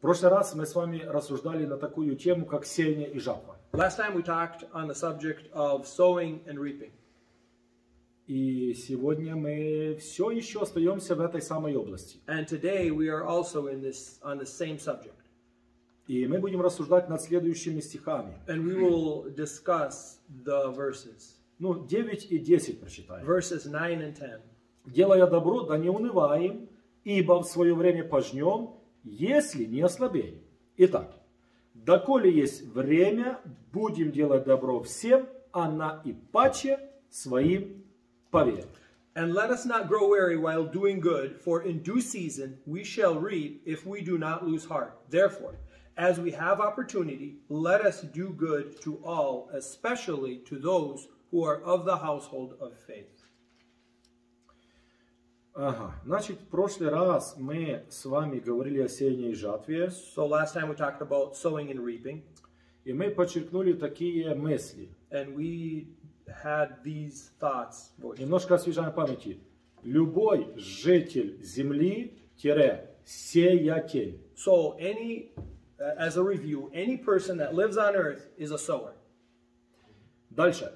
В прошлый раз мы с вами рассуждали на такую тему, как сеяние и жатва. Last time we talked on the subject of sowing and reaping. И сегодня мы все еще остаемся в этой самой области. And today we are also in this on the same subject. И мы будем рассуждать над следующими стихами. And we will discuss the verses. Ну, 9 и 10 прочитаем. Verses 9 and 10. «Делая добро, да не унываем, ибо в свое время пожнем, если не ослабеем». Итак, доколе есть время, будем делать добро всем, а на и паче своим поверь. And let us not grow weary while doing good, for in due season we shall reap if we do not lose heart. Therefore, as we have opportunity, let us do good to all, especially to those who are of the household of faith. Ага, значит, в прошлый раз мы с вами говорили о сеянии и жатве, So last time we talked about sowing and reaping, и мы подчеркнули такие мысли. and we had these thoughts. Немножко освежаем памяти. Любой житель земли, тире, сеятель. So any, uh, as a review, any person that lives on earth is a sower. Дальше.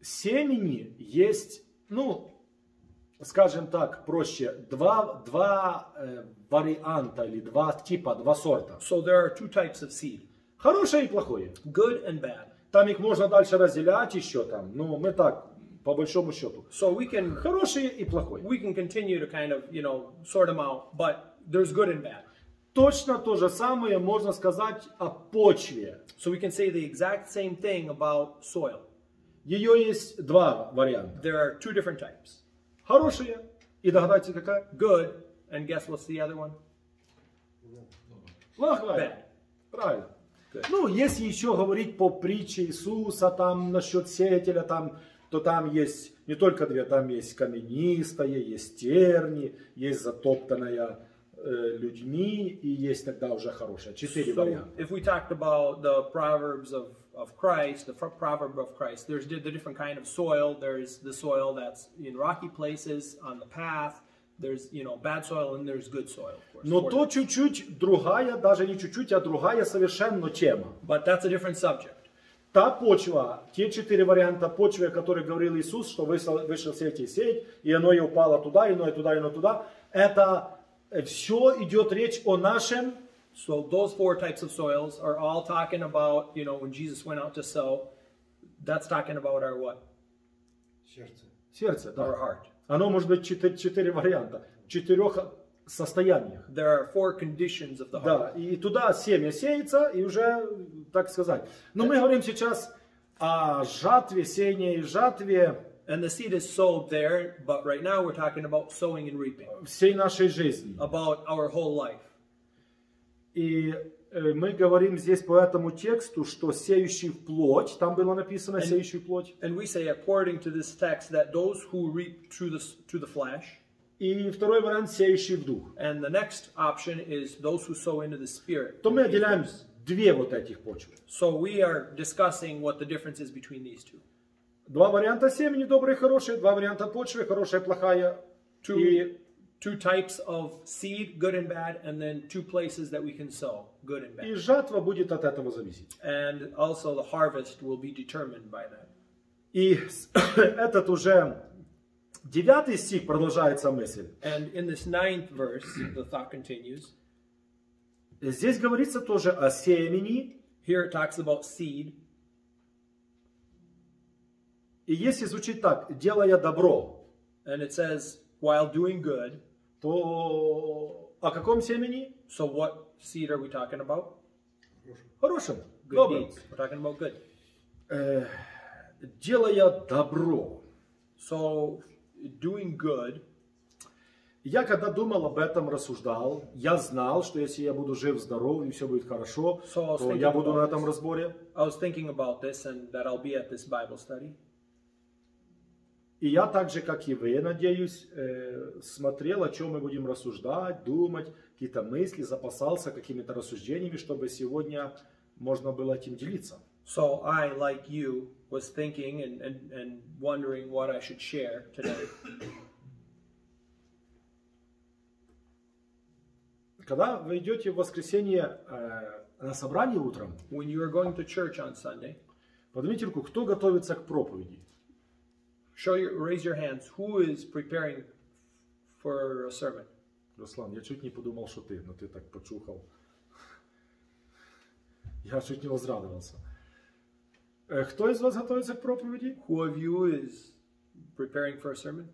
Семени есть, ну, скажем так, проще, два, два э, варианта или два типа, два сорта. So there are two types of seed, Хорошее и плохое. good and bad. Там их можно дальше разделять еще там. Ну, мы так, по большому счету. So we can Хорошее и плохое. we can continue to kind of you know sort them out, but there's good and bad. Точно то же самое можно сказать о почве. So we can say the exact same thing about soil. Ее есть два варианта. There are two different types, Хорошая и догадайтесь какая? good, and guess what's the other one? Плохая. Правильно. Good. Ну, если еще говорить по притче Иисуса, там насчет сеятеля, там, то там есть не только две, там есть каменистая, есть терни, есть затоптанная э, людьми, и есть тогда уже хорошая. Четыре So варианта. if we talked about the proverbs of, of Christ, the proverb of Christ, there's the different kind of soil. There's the soil that's in rocky places on the path. There's you know bad soil and there's good soil, course. Но то чуть-чуть другая, даже не чуть-чуть, а другая совершенно тема. But that's a different subject. Та почва, те четыре варианта почвы, о которых говорил Иисус, что вышел, вышел сеять и сеять, и оно и упало туда, и оно и туда, и оно туда, это все идет речь о нашем So those four types of soils are all talking about you know when Jesus went out to sow. That's talking about our what? сердце. Our Да. heart. Оно может быть четыре, четыре варианта, в четырех состояниях. There are four conditions of the Да, heart. и туда семя сеется, и уже, так сказать. Но мы говорим сейчас о жатве, сеянии и жатве And the seed is sowed there, but right now we're talking about sowing and reaping, всей нашей жизни. about our whole life. И э, мы говорим здесь по этому тексту, что сеющий в плоть, там было написано сеющий в плоть, And we say, according to this text, that those who reap through the, to the flesh, и второй вариант сеющий в дух. and the next option is those who sow into the spirit. То мы отделяем две вот этих почвы. So we are discussing what the difference is between these two. Два варианта семени, добрые хорошие, два варианта почвы, хорошая плохая. Two, И, two types of seed, good and bad, and then two places that we can sow, good and и bad. жатва будет от этого зависеть. And also the harvest will be determined by that. И с- этот уже девятый стих продолжается мысль. And in this ninth verse, the thought continues. Здесь говорится тоже о семени. Here it talks about seed. И если звучит так, делая добро, And it says, while doing good. То о каком семени? So what seed are we talking about? Хорошем, Good добром. deeds. We're talking about good. Э, делая добро. So doing good. Я когда думал об этом, рассуждал, я знал, что если я буду жив, здоров и все будет хорошо, So то я буду на этом разборе. I was thinking about this and that I'll be at this Bible study. И я так же, как и вы, надеюсь, э, смотрел, о чем мы будем рассуждать, думать, какие-то мысли, запасался какими-то рассуждениями, чтобы сегодня можно было этим делиться. So I, like you, was thinking and, and, and wondering what I should share today. Когда вы идете в воскресенье э, на собрание утром, when you are going to church on Sunday, поднимите руку, кто готовится к проповеди? show your, raise your hands. Who is preparing for a sermon? Руслан, я чуть не подумал, что ты, но ты так почухал. Я чуть не возрадовался. Э, Кто из вас готовится к проповеди? Who of you is preparing for a sermon?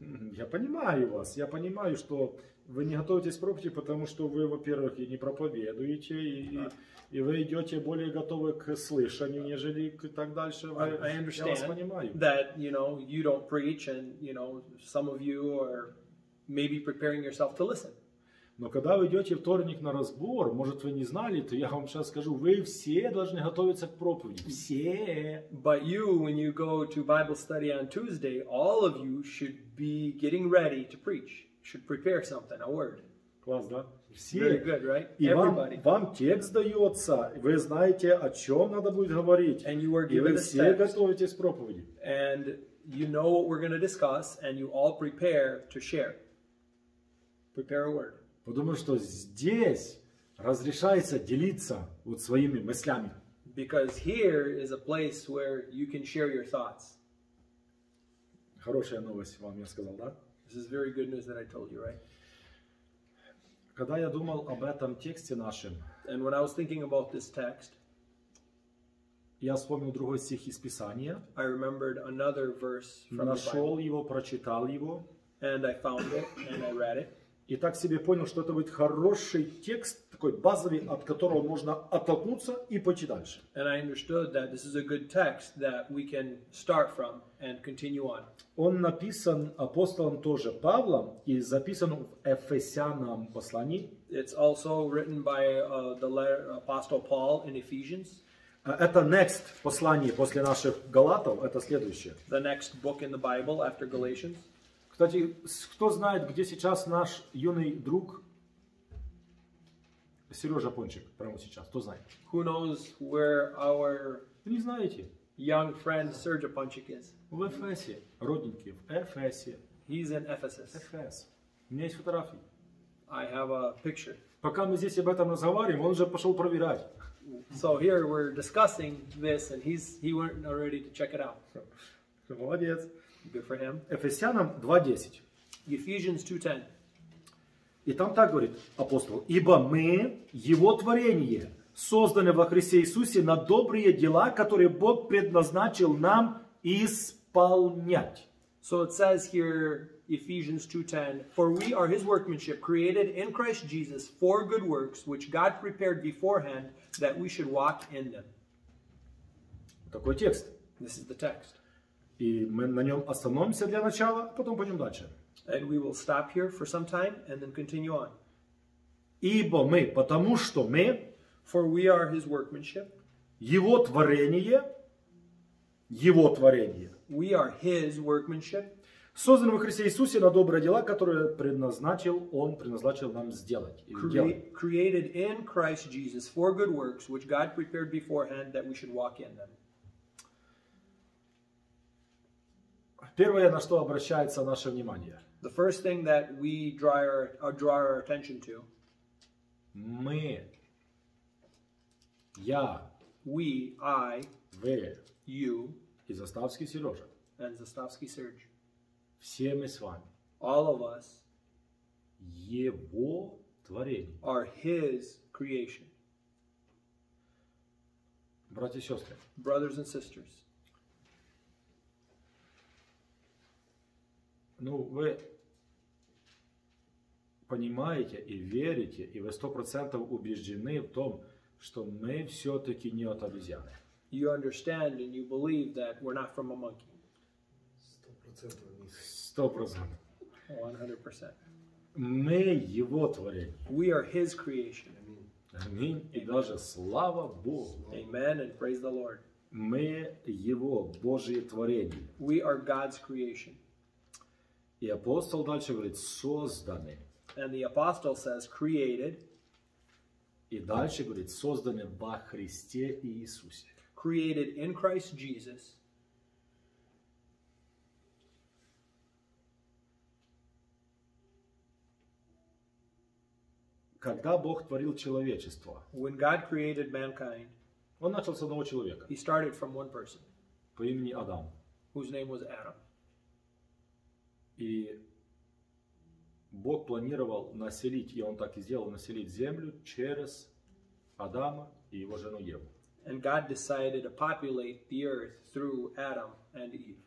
М, Я понимаю вас, я понимаю, что вы не готовитесь к проповеди, потому что вы, во-первых, и не проповедуете, и, и- и вы идете более готовы к слышанию, нежели к так дальше. Вы- I, I я вас understand понимаю. that you know you don't preach, and you know some of you are maybe preparing yourself to listen. Но когда вы идете вторник на разбор, может вы не знали, то я вам сейчас скажу, вы все должны готовиться к проповеди. Все. But you, when you go to Bible study on Tuesday, all of you should be getting ready to preach. Should prepare something, a word. Класс, да? Very Все. good, right? И вам, Everybody. вам текст дается, вы знаете, о чем надо будет говорить. And you are И вы given все готовитесь к проповеди. and you know what we're going to discuss, and you all prepare to share. Prepare a word. Потому что здесь разрешается делиться вот своими мыслями. Because here is a place where you can share your thoughts. Хорошая новость вам я сказал, да? This is very good news that I told you, right? Когда я думал об этом тексте нашем, And when I was thinking about this text, я вспомнил другой стих из Писания, I remembered another verse from the Bible. нашел его, прочитал его, And I found it and I read it. И так себе понял, что это будет хороший текст, такой базовый, от которого можно оттолкнуться и пойти дальше. And I understood that this is a good text that we can start from and continue on. Он написан апостолом тоже Павлом и записан в Ефесянам послании. It's also written by uh, the letter, Apostle Paul in Ephesians, А Это next послание после наших Галатов, это следующее. the next book in the Bible after Galatians. Кстати, кто знает, где сейчас наш юный друг Сережа Пончик, прямо сейчас, кто знает? Who knows where our Вы не знаете? young friend Serge Punchik is? В Эфесе, родненький, в Эфесе, He's in Ephesus. Эфес. У меня есть фотографии. I have a picture. Пока мы здесь об этом разговариваем, он уже пошел проверять. So here we're discussing this, and he's he went already to check it out. Молодец. Good for him. Ефесянам 2.10. Ephesians 2:10. И там так говорит апостол, ибо мы, Его творение, созданы во Христе Иисусе на добрые дела, которые Бог предназначил нам исполнять. So it says here, Ephesians 2:10, "For we are His workmanship, created in Christ Jesus for good works, which God prepared beforehand that we should walk in them." Такой текст. This is the text, И мы на нем остановимся для начала, а потом пойдем дальше. and we will stop here for some time and then continue on. Ибо мы, потому что мы, For we are His workmanship, Его творение, Его творение, we are His workmanship, созданы во Христе Иисусе на добрые дела, которые предназначил Он, предназначил нам сделать. created in Christ Jesus for good works, which God prepared beforehand that we should walk in them. Первое, на что обращается наше внимание. The first thing that we draw our, uh, draw our attention to, Мы, я, we, I, вы you, и Заставский Сережа. and Zastavsky Serge, Все мы с вами. all of us Его творение. are His creation. Братья и сестры, Brothers and sisters, ну вы понимаете и верите, и вы сто процентов убеждены в том, что мы все-таки не от обезьяны. you understand and you believe that we're not from a monkey. Сто процентов. 100%. Мы Его творение. We are His creation. Аминь. И даже слава Богу. Amen and praise the Lord. Мы Его, Божие творение. We are God's creation. И апостол дальше говорит, созданы. And the apostle says, created, И дальше говорит, созданы во Христе Иисусе. created in Christ Jesus когда Бог творил человечество, When God created mankind, Он начал с одного человека he started from one person, по имени Адам. whose name was Adam. И Бог планировал населить, и Он так и сделал, населить землю через Адама и его жену Еву. And God decided to populate the earth through Adam and Eve.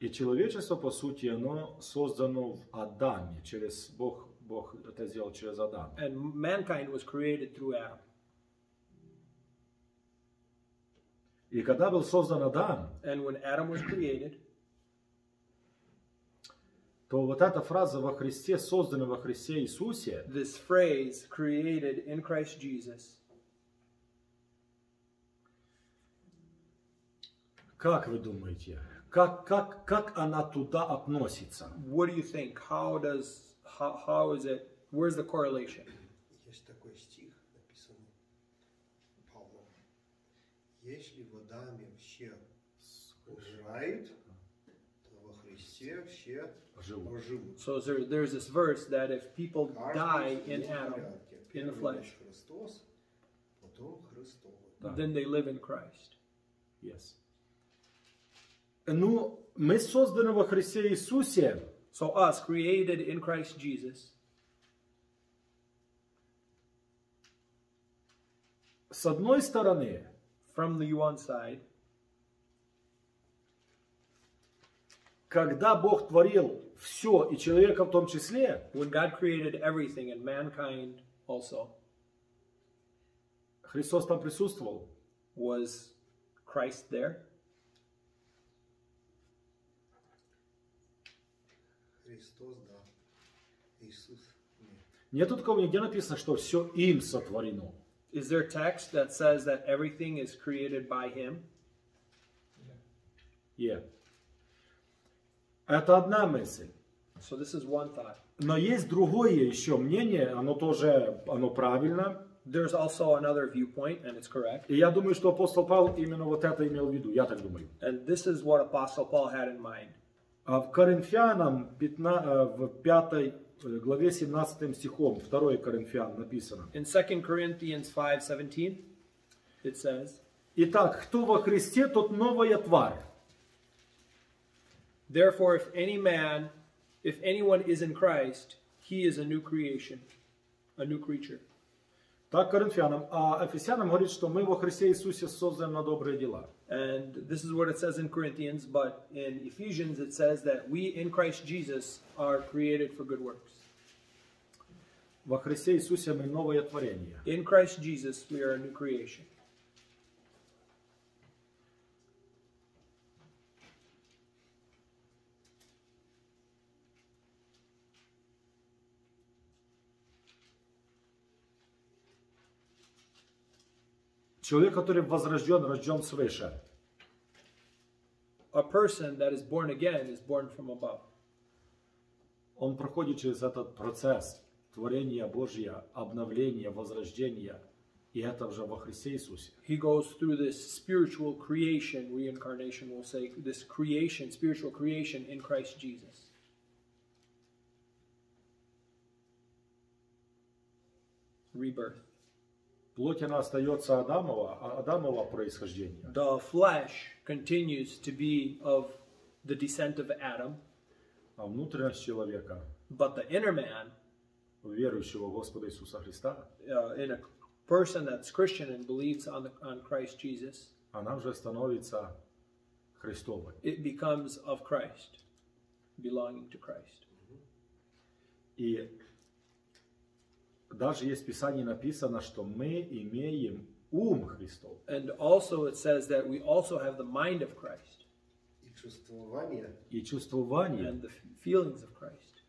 И человечество, по сути, оно создано в Адаме, через Бог, Бог это сделал через Адама. And mankind was created through Adam. И когда был создан Адам, And when Adam was created, то вот эта фраза во Христе, созданная во Христе Иисусе, this phrase, created in Christ Jesus, как вы думаете, как, как, как она туда относится? what do you think? How does, how, how is it, where's the correlation? Есть такой стих, написанный Павлом. Если в Адаме все умирают, то во Христе все Живут. живут. So there, there's this verse that if people Каждый die в in своем Adam, порядке. in the Первый flesh, наш Христос, потом Христос. Да. then they live in Christ. Yes. Ну, мы созданы во Христе Иисусе, So us, created in Christ Jesus, с одной стороны, from the one side, когда Бог творил все, и человека в том числе, when God created everything and mankind also, Христос там присутствовал. was Christ there? Христос, да. Иисус, нет. Нету такого нигде написано, что все им сотворено. Is there text that says that everything is created by Him? Е. Это одна мысль. So this is one thought. Но есть другое еще мнение, оно тоже, оно правильно. There's also another viewpoint, and it's correct. И я думаю, что апостол Павел именно вот это имел в виду, я так думаю. And this is what Apostle Paul had in mind. А в Коринфянам 15, э, в 5 главе 17 стихом, 2 Коринфян написано. In 2 Corinthians 5:17, it says, Итак, кто во Христе, тот новая тварь. Therefore, if any man, if anyone is in Christ, he is a new creation, a new creature. Так Коринфянам. А Ефесянам говорит, что мы во Христе Иисусе созданы на добрые дела. And this is what it says in Corinthians, but in Ephesians it says that we in Christ Jesus are created for good works. Во Христе Иисусе мы новое творение. In Christ Jesus, we are a new creation. Человек, который возрожден, рожден свыше. A person that is born again is born from above. Он проходит через этот процесс творения Божьего, обновления, возрождения. И это уже во Христе Иисусе. He goes through this spiritual creation, reincarnation, we'll say, this creation, spiritual creation in Christ Jesus. Rebirth. Плоть она остается Адамова, а Адамова происхождения. The flesh continues to be of the descent of Adam, А внутренность человека, but the inner man, верующего Господа Иисуса Христа, uh, in a person that's Christian and believes on, the, on Christ Jesus, она уже становится Христовой. it becomes of Christ, belonging to Christ. И даже есть в Писании написано, что мы имеем ум Христов. And also it says that we also have the mind of Christ И чувствование И чувствование, and the feelings of Christ.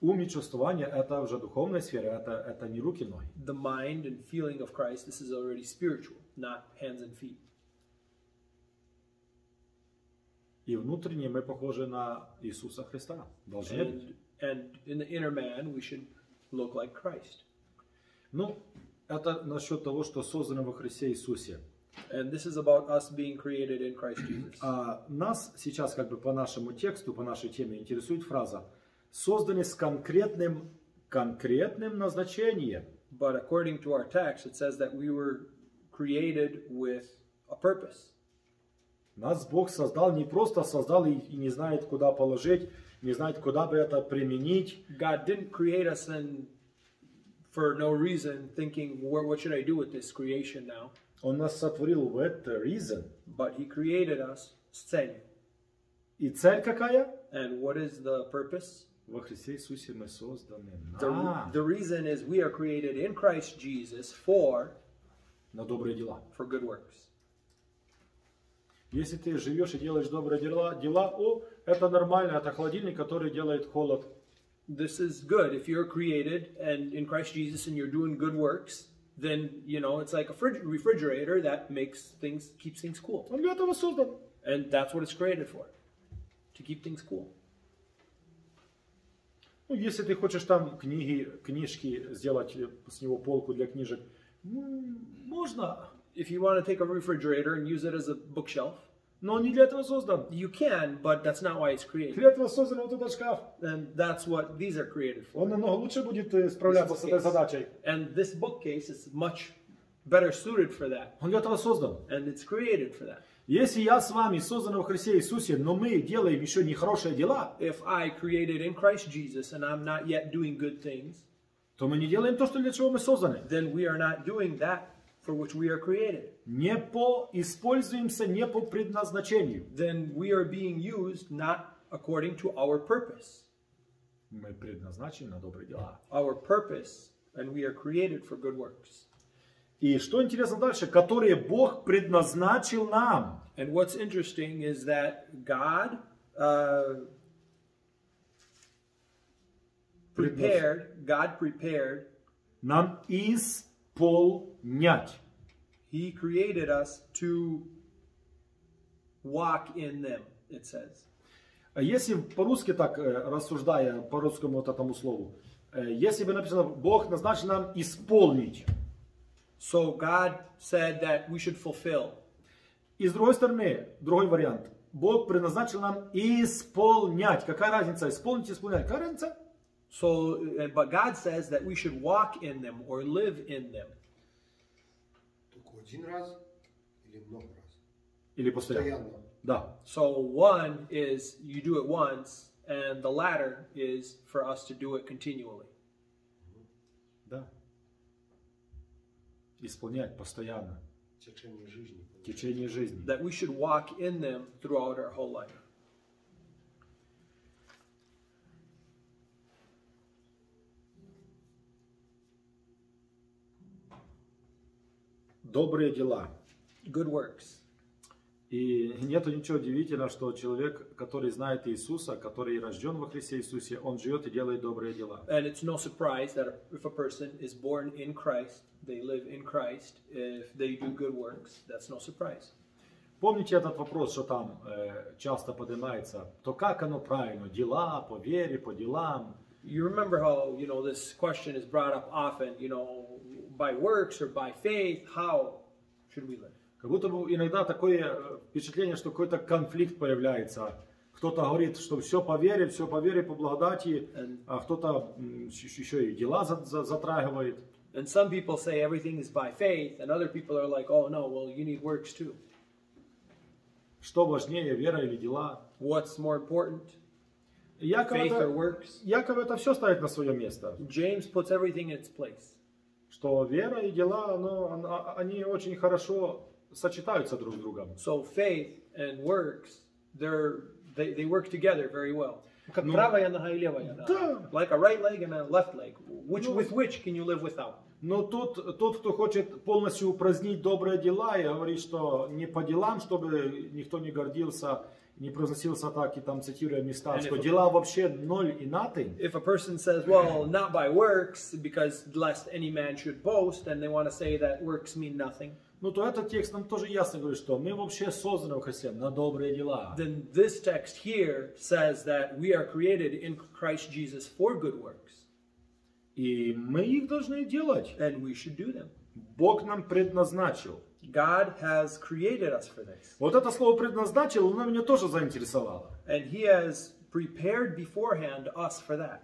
ум и чувствование – это уже духовная сфера, это, это не руки, ноги. The mind and feeling of Christ, this is already spiritual, not hands and feet. И внутренне мы похожи на Иисуса Христа. Должны быть. And, and in the inner man, we should look like Christ. Ну, это насчет того, что создано во Христе Иисусе. And this is about us being created in Christ Jesus. А нас сейчас как бы по нашему тексту, по нашей теме интересует фраза «созданы с конкретным конкретным назначением. But according to our text, it says that we were created with a purpose. Нас Бог создал, не просто создал и, и не знает, куда положить, не знает, куда бы это применить. God didn't create us and for no reason thinking, what, what should I do with this creation now? Он нас сотворил with a reason. But He created us с целью. И цель какая? And what is the purpose? Во Христе Иисусе мы созданы The, на, the reason is we are created in Christ Jesus for на добрые дела. for good works. Если ты живешь и делаешь добрые дела, дела, о, это нормально, это холодильник, который делает холод. This is good. If you're created and in Christ Jesus and you're doing good works, then you know it's like a frig- refrigerator that makes things keeps things cool. Он для этого создан. And that's what it's created for. To keep things cool. Ну, если ты хочешь там книги, книжки сделать э, с него полку для книжек, м, можно, If you want to take a refrigerator and use it as a bookshelf, но он не для этого создан. you can, but that's not why it's created. Для этого создан вот этот шкаф. And that's what these are created for. Он намного лучше будет э, справляться с этой задачей. And this bookcase is much better suited for that. Он для этого создан. And it's created for that. Если я с вами создан во Христе Иисусе, но мы делаем еще нехорошие дела, If I created in Christ Jesus and I'm not yet doing good things, то мы не делаем то, что для чего мы созданы. then we are not doing that for which we are created. Не по используемся не по предназначению. Then we are being used not according to our purpose. Мы предназначены на добрые дела. Our purpose, and we are created for good works. И что интересно дальше, которые Бог предназначил нам. And what's interesting is that God uh, prepared, God prepared, Нам исполнять. He created us to walk in them, it says. А Если по-русски так, э, рассуждая по русскому вот этому слову, э, если бы написано, Бог назначил нам исполнить. So God said that we should fulfill. И с другой стороны, другой вариант. Бог предназначил нам исполнять. Какая разница? Исполнить, исполнять. Какая разница? So, uh, but God says that we should walk in them or live in them. Только один раз или много раз? Или постоянно? Постоянно. Да. So, one is you do it once, and the latter is for us to do it continually. Да. Исполнять постоянно. В течение жизни. В течение жизни. That we should walk in them throughout our whole life. Добрые дела. Good works. И нету ничего удивительного, что человек, который знает Иисуса, который рожден во Христе Иисусе, он живет и делает добрые дела. And it's no surprise that if a person is born in Christ, they live in Christ, if they do good works, that's no surprise. Помните этот вопрос, что там э, часто поднимается? То как оно правильно? Дела по вере, по делам? You remember how, you know, this question is brought up often, you know, by works or by faith, how should we live? Как будто бы иногда такое э, впечатление, что какой-то конфликт появляется. Кто-то говорит, что все по вере, все по вере, по благодати, а кто-то еще и дела за- за- затрагивает. And some people say everything is by faith, and other people are like, oh no, well, you need works too. Что важнее, вера или дела? What's more important, Яков faith or это, works? Яков это все ставит на свое место. James puts everything in its place. Что вера и дела, оно- оно- они очень хорошо сочетаются друг с другом. So faith and works, they're, they, they work together very well. Как Ну, правая нога и левая нога. да. Like a right leg and a left leg. Which, Ну, with which can you live without? Но тот, тот, кто хочет полностью упразднить добрые дела и говорит, что не по делам, чтобы никто не гордился, не произносился так, и там цитируя места, что дела вообще ноль и nothing. If a person says, well, not by works, because lest any man should boast, and they want to say that works mean nothing, Ну, то этот текст нам тоже ясно говорит, что мы вообще созданы в Христе на добрые дела. then this text here says that we are created in Christ Jesus for good works, И мы их должны делать. and we should do them. Бог нам предназначил. God has created us for this, Вот это слово предназначил, оно меня тоже заинтересовало. and He has prepared beforehand us for that.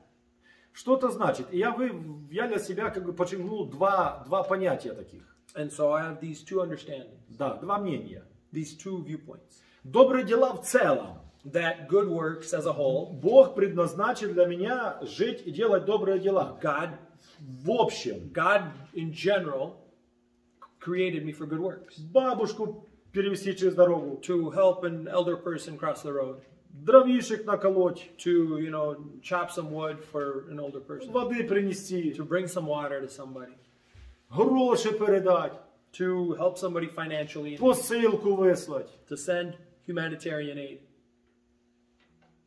Что это значит? И я, вы, я для себя как бы подчеркнул два, два понятия таких. And so I have these two understandings, Да, два мнения. these two viewpoints. Добрые дела в целом. That good works as a whole, Бог предназначил для меня жить и делать добрые дела. God, В общем, God in general created me for good works. бабушку перевести через дорогу, To help an elder person cross the road, дровишек наколоть, to, you know, chop some wood for an older person, воды принести, to bring some water to somebody, гроши передать, to help somebody financially, посылку выслать. to send humanitarian aid.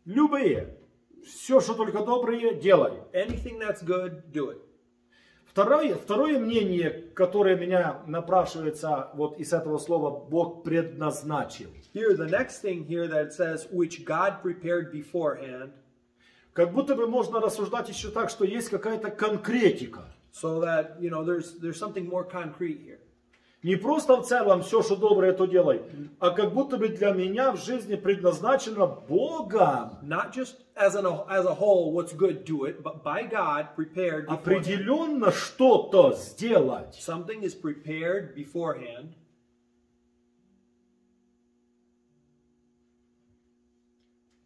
Любые. Все, что только добрые, делай. Anything that's good, do it. Второе, второе мнение, которое меня напрашивается вот из этого слова Бог предназначил. Here, the next thing here that says, which God prepared beforehand, Как будто бы можно рассуждать еще так, что есть какая-то конкретика. so that, you know, there's, there's something more concrete here. Не просто в целом все, что доброе, то делай, а как будто бы для меня в жизни предназначено Богом Not just as, an, as a whole, what's good, do it, but by God prepared определенно что-то сделать. Something is prepared beforehand.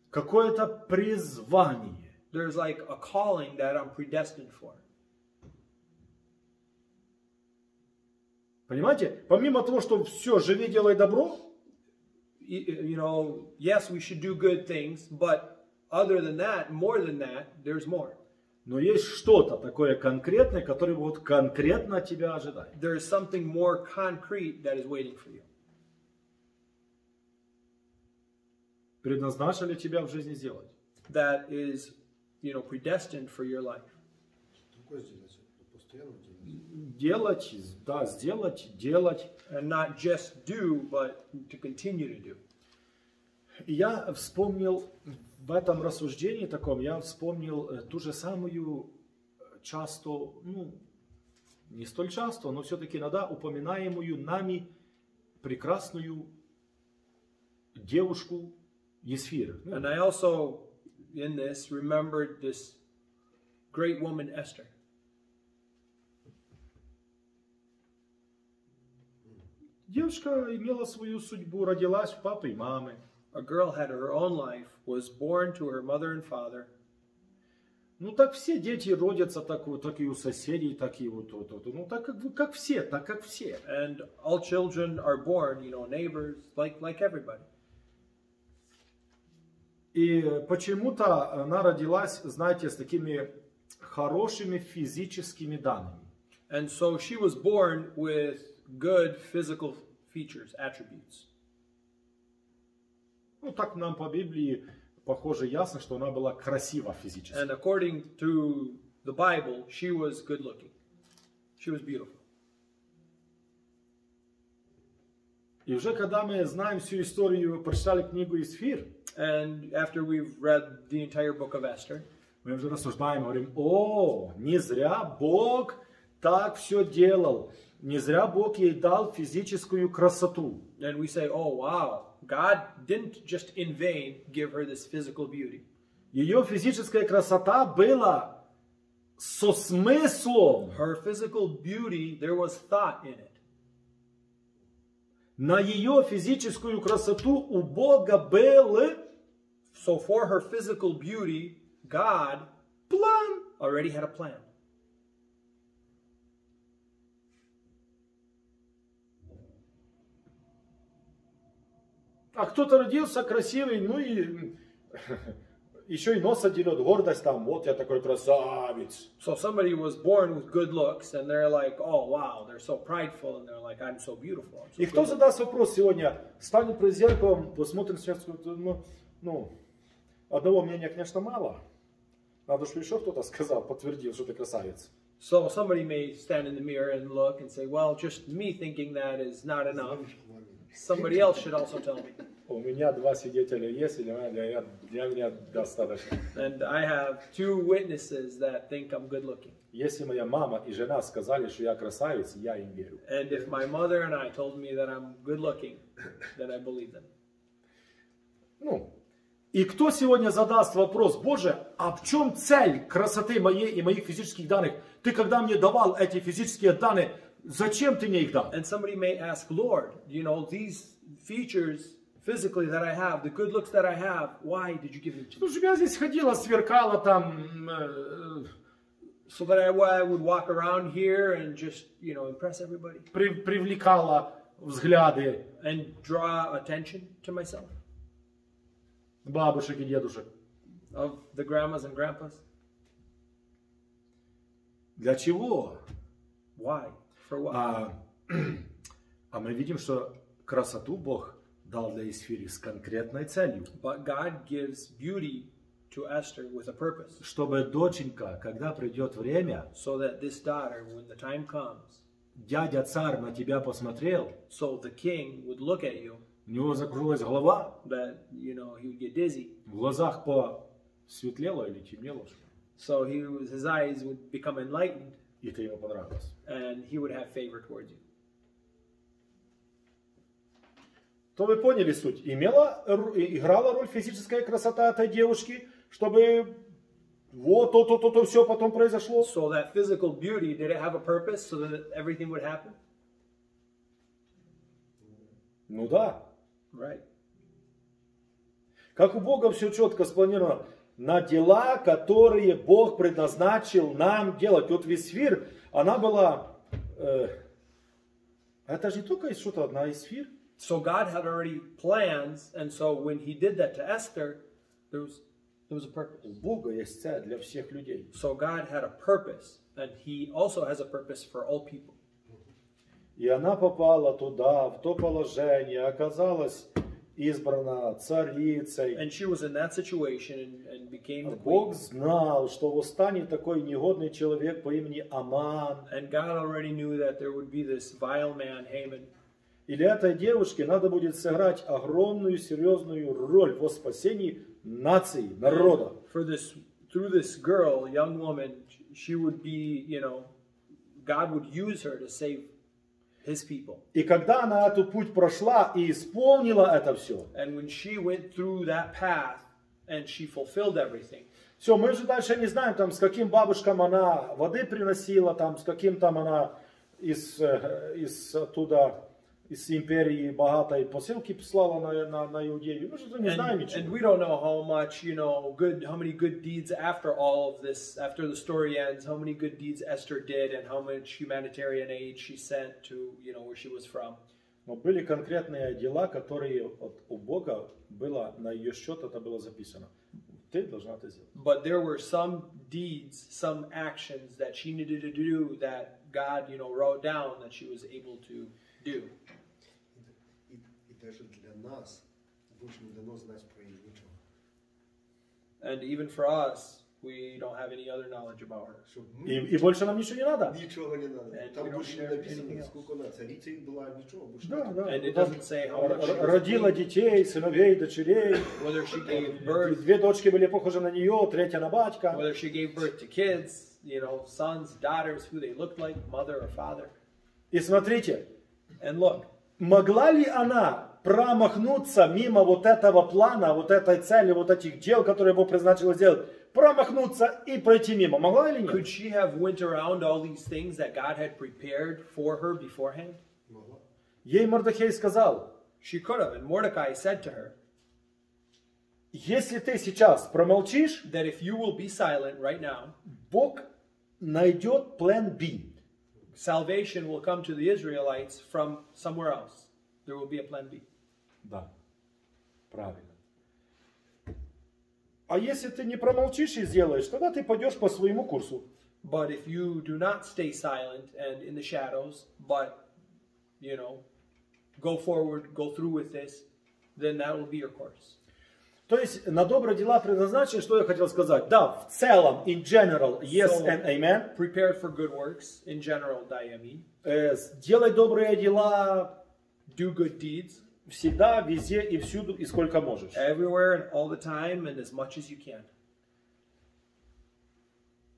Какое-то призвание. There's like a calling that I'm predestined for. Понимаете? Помимо того, что все, живи, делай добро, You know, yes, we should do good things, but other than that, more than that, there's more. но есть что-то такое конкретное, которое вот конкретно тебя ожидает. There is something more concrete that is waiting for you. Предназначили тебя в жизни сделать. That is, you know, predestined for your life. Сделать, постоянно делать. Делать, да, сделать, делать. And not just do, but to continue to do. Я вспомнил в этом рассуждении таком, я вспомнил э, ту же самую э, часто, ну, не столь часто, но все-таки иногда упоминаемую нами прекрасную девушку Есфира. Ну, And I also, in this, remembered this great woman, Esther. Девушка имела свою судьбу, родилась у папы и мамы. A girl had her own life, was born to her mother and father. Ну так все дети родятся так, вот, так и у соседей, так и вот, вот, вот. Ну так как, как все, так как все. And all children are born, you know, neighbors, like, like everybody. И почему-то она родилась, знаете, с такими хорошими физическими данными. And so she was born with good physical features, attributes. Ну так нам по Библии похоже ясно, что она была красива физически. And according to the Bible, she was good looking. She was beautiful. И уже когда мы знаем всю историю, прочитали книгу Исфир, And after we've read the entire book of Esther, мы уже рассуждаем, говорим, о, не зря Бог так все делал. Не зря Бог ей дал физическую красоту. and we say, oh, wow, God didn't just in vain give her this physical beauty. Ее физическая красота была со смыслом. Her physical beauty, there was thought in it. На ее физическую красоту у Бога был So for her physical beauty, God план. already had a plan. А кто-то родился красивый, ну и еще и нос отдерет, гордость там, вот я такой красавец. So somebody was born with good looks, and they're like, oh wow, they're so prideful, and they're like, I'm so beautiful. I'm so И кто задаст вопрос сегодня, станет перед зеркалом, посмотрим сейчас, ну, ну, одного мнения, конечно, мало. Надо, чтобы еще кто-то сказал, подтвердил, что ты красавец. So somebody may stand in the mirror and look and say, well, just me thinking that is not enough. Somebody else should also tell me. У меня два свидетеля есть, и для, для, для меня достаточно. And I have two witnesses that think I'm good looking. Если моя мама и жена сказали, что я красавец, я им верю. And if my mother and I told me that I'm good looking, then I believe them. Ну, И кто сегодня задаст вопрос, Боже, а в чем цель красоты моей и моих физических данных? Ты когда мне давал эти физические данные, зачем ты мне их дал? And somebody may ask, Lord, you know, these features physically that I have, the good looks that I have, why did you give them to me? Ну, чтобы я здесь ходила, сверкала там, э, So that I, I would walk around here and just, you know, impress everybody при- привлекала взгляды and draw attention to myself бабушек и дедушек. of the grandmas and grandpas. Для чего? Why? А, а мы видим, что красоту Бог дал для Исфири с конкретной целью. But God gives beauty to Esther with a purpose. Чтобы доченька, когда придет время, So that this daughter, when the time comes, дядя царь на тебя посмотрел, so the king would look at you, у него закружилась голова, that, you know, he would get dizzy. в глазах посветлело или темнело, So he his eyes would become enlightened и ты ему понравилась. and he would have favor towards you. То вы поняли суть. Имела, играла роль физическая красота этой девушки, чтобы вот то-то, то-то, все потом произошло. So that physical beauty, did it have a purpose so that everything would happen? Ну да. Right. Как у Бога все четко спланировано. На дела, которые Бог предназначил нам делать. Вот весь мир, она была... э, это же не только что-то одна из сфер. So God had already plans, and so when he did that to Esther, there was there was a purpose. У Бога есть цель для всех людей. So God had a purpose, and he also has a purpose for all people. И она попала туда, в то положение, оказалась избрана царицей. And she was in that situation and, and became the Бог queen. знал, что восстанет такой негодный человек по имени Аман. And God already knew that there would be this vile man, Haman. И для этой девушки надо будет сыграть огромную серьезную роль во спасении нации, народа. For this, through this girl, young woman, she would be, you know, God would use her to save his people. И когда она эту путь прошла и исполнила это все, And when she went through that path and she fulfilled everything, все, мы же дальше не знаем, там, с каким бабушкам она воды приносила, там, с каким там она из, э, из оттуда, из империи богатой посылки послала на, на, на Иудею. Мы же это не знаем and, ничего. and we don't know how much, you know, good, how many good deeds after all of this, after the story ends, how many good deeds Esther did and how much humanitarian aid she sent to, you know, where she was from. Но были конкретные дела, которые от, у Бога было, на ее счет это было записано. Ты должна это сделать. But there were some deeds, some actions that she needed to do that God, you know, wrote down that she was able to do. Даже для нас больше не дано знать про ничего. And even for us, we don't have any other knowledge about her. И, и больше нам ничего не надо. ничего не надо. And Там больше не написано, сколько она царицей была, ничего больше. Да, да. And it doesn't say how much she р- was родила детей, сыновей, дочерей. whether she gave birth, Две дочки были похожи на нее, третья на батька. whether she gave birth to kids, you know, sons, daughters, who they looked like, mother or father. И смотрите, And look, могла ли она промахнуться мимо вот этого плана, вот этой цели, вот этих дел, которые Бог призначил сделать, промахнуться и пройти мимо? Могла или could нет? she have went around all these things that God had prepared for her beforehand? Ей Мордахей сказал, She could have. And Mordecai said to her если ты сейчас промолчишь, that if you will be silent right now, Бог найдет план B. salvation will come to the Israelites from somewhere else. There will be a plan B. Да, правильно. А если ты не промолчишь и сделаешь, тогда ты пойдешь по своему курсу. But if you do not stay silent and in the shadows, but, you know, go forward, go through with this, then that will be your course. То есть на добрые дела предназначены, что я хотел сказать. Да, в целом, in general, yes So- and amen. Prepared for good works, in general, diamine. Э, делай добрые дела Do good deeds всегда, везде и всюду, и сколько можешь. everywhere and all the time and as much as you can.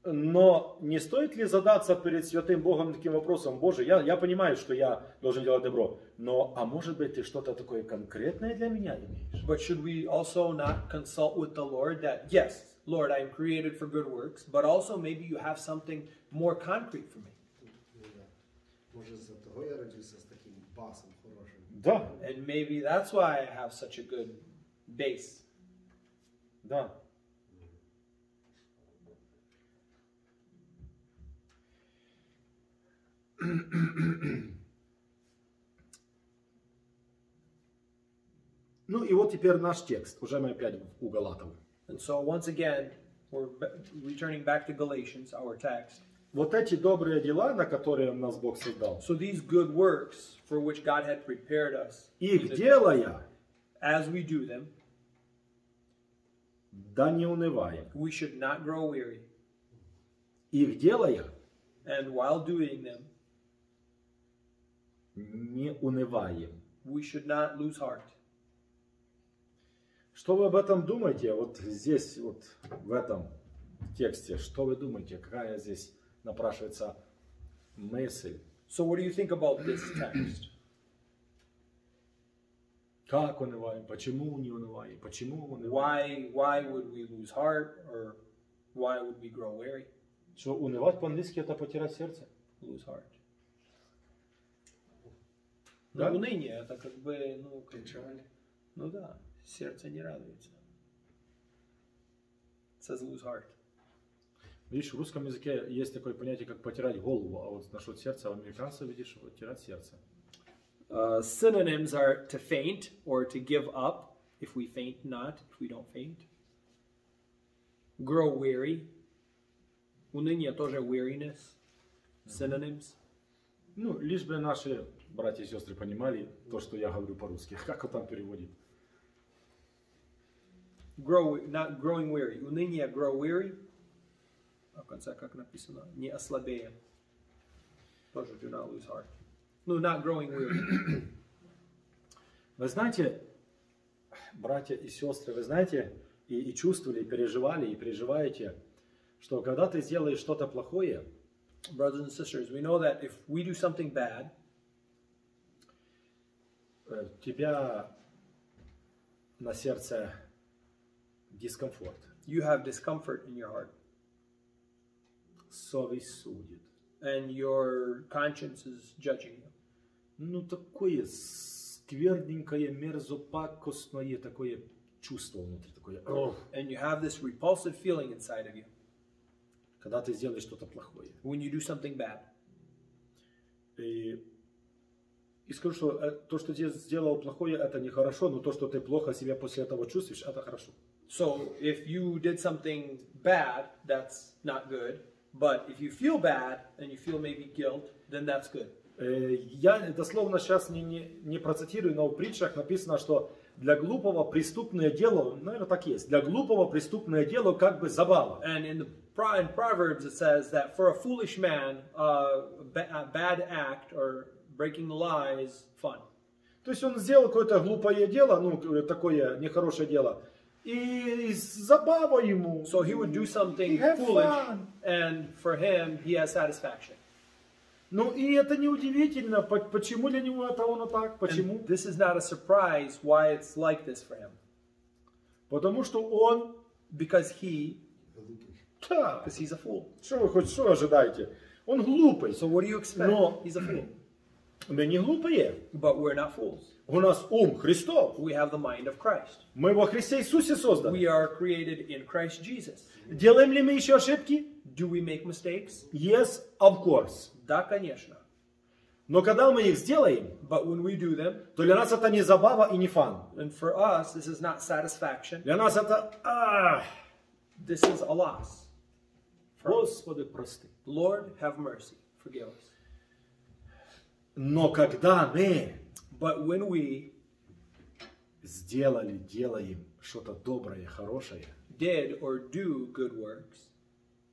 Но не стоит ли задаться перед святым Богом таким вопросом, Боже, я, я понимаю, что я должен делать добро, но а может быть ты что-то такое конкретное для меня имеешь? But should we also not consult with the Lord that, yes, Lord, I am created for good works, but also maybe you have something more concrete for me? Да. Може, за того я родився з таким басом. Да, And maybe that's why I have such a good base. да. Ну и вот теперь наш текст. Уже мы опять у Галатов. And so, once again, we're ba- returning back to Galatians, our text. Вот эти добрые дела, на которые нас Бог создал, So, these good works for which God had prepared us, их делая, as we do them, да не унываем. we should not grow weary. Их делая, And while doing them, не унываем. we should not lose heart. Что вы об этом думаете? Вот здесь, вот в этом тексте, что вы думаете? Какая здесь напрашивается мысль? So, what do you think about this text? Как унываем? Почему не унываем? Почему унываем? Why, why would we lose heart, or why would we grow weary? Что унывать по-английски это потерять сердце? Lose heart. Да? Ну, уныние это как бы, ну, как Печаль. ну да, сердце не радуется. It says lose heart. Видишь, в русском языке есть такое понятие, как потерять голову, а вот насчет сердца у американцев, видишь, потерять сердце. Uh, synonyms are to faint or to give up if we faint not, if we don't faint. Grow weary. Уныние тоже weariness. Synonyms. Ну, лишь бы наши братья и сестры понимали то, что я говорю по-русски. Как он там переводит? Grow, not growing weary. Уныние, grow weary. А в конце как написано? Не ослабеем. Тоже do not lose heart. Ну, not growing weary. Вы знаете, братья и сестры, вы знаете, и, и чувствовали, и переживали, и переживаете, что когда ты сделаешь что-то плохое, Brothers and sisters, we know that if we do something bad, э, тебя на сердце дискомфорт, you have discomfort in your heart. Совесть судит. and your conscience is judging you. Ну, такое скверненькое, мерзопакостное такое чувство внутри, такое, «Ох». And you have this repulsive feeling inside of you когда ты сделаешь что-то плохое. when you do something bad. И, и скажу, что э, то, что ты сделал плохое, это нехорошо, но то, что ты плохо себя после этого чувствуешь, это хорошо. So if you did something bad, that's not good. But if you feel bad and you feel maybe guilt, then that's good. Э, Я дословно сейчас не, не, не процитирую, но в притчах написано, что для глупого преступное дело, наверное, так есть, для глупого преступное дело как бы забава. And in the in Proverbs, it says that for a foolish man, uh, a bad act or breaking the law is fun. То есть он сделал какое-то глупое дело, ну, такое нехорошее дело, и забава ему. So he would do something He have foolish, fun. and for him, he has satisfaction. Ну и это неудивительно, по- почему для него это оно так, почему? And this is not a surprise why it's like this for him. Потому что он, Because he, Глупий. да, because he's a fool. что вы хоть что ожидаете? Он глупый. So what do you expect? No. He's a fool. Мы не глупые. But we're not fools. У нас ум Христов. We have the mind of Christ. Мы во Христе Иисусе созданы. We are created in Christ Jesus. Делаем ли мы еще ошибки? Do we make mistakes? Yes, of course. Да, конечно. Но когда мы их сделаем, But when we do them, то для нас это не забава и не фан. and for us, this is not satisfaction. Для нас это, ах, This is a loss. Господи, прости. Lord, have mercy. Forgive us. Но когда мы But when we сделали, делаем что-то доброе, хорошее, did or do good works,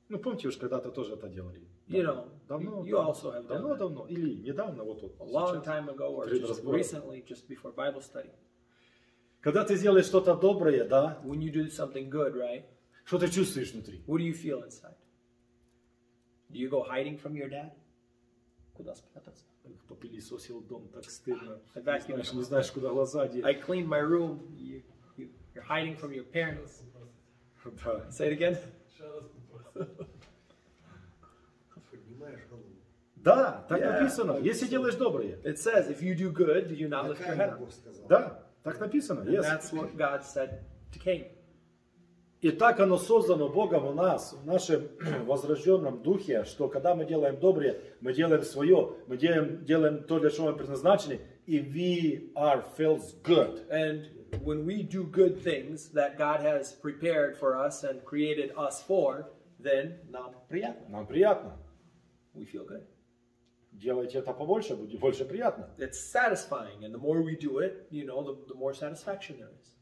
ну помните, уж когда-то тоже это делали. you know, Давно, you, also have давно, давно, или недавно, вот, вот a long сейчас. time ago or Перед just разбором. recently, just before Bible study. Когда ты сделаешь что-то доброе, да, When you do something good, right? что ты чувствуешь внутри? What do you feel inside? Do you go hiding from your dad? Куда спрятаться? Попылесосил дом, так стыдно. Не знаешь, не знаешь, куда глаза деть. I cleaned my room. You, you, you're hiding from your parents. Да. Say it again. Да, так Yeah. написано. Если делаешь доброе. It says, if you do good, do you not lift your head. Да, так написано. And Yes. that's what God said to Cain. И так оно создано Богом у нас, в нашем возрожденном духе, что когда мы делаем доброе, мы делаем свое, мы делаем, делаем то, для чего мы предназначены, и we are feels good. And when we do good things that God has prepared for us and created us for, then нам приятно. Нам приятно. We feel good. Делайте это побольше, будет больше приятно. It's satisfying, and the more we do it, you know, the, the more satisfaction there is.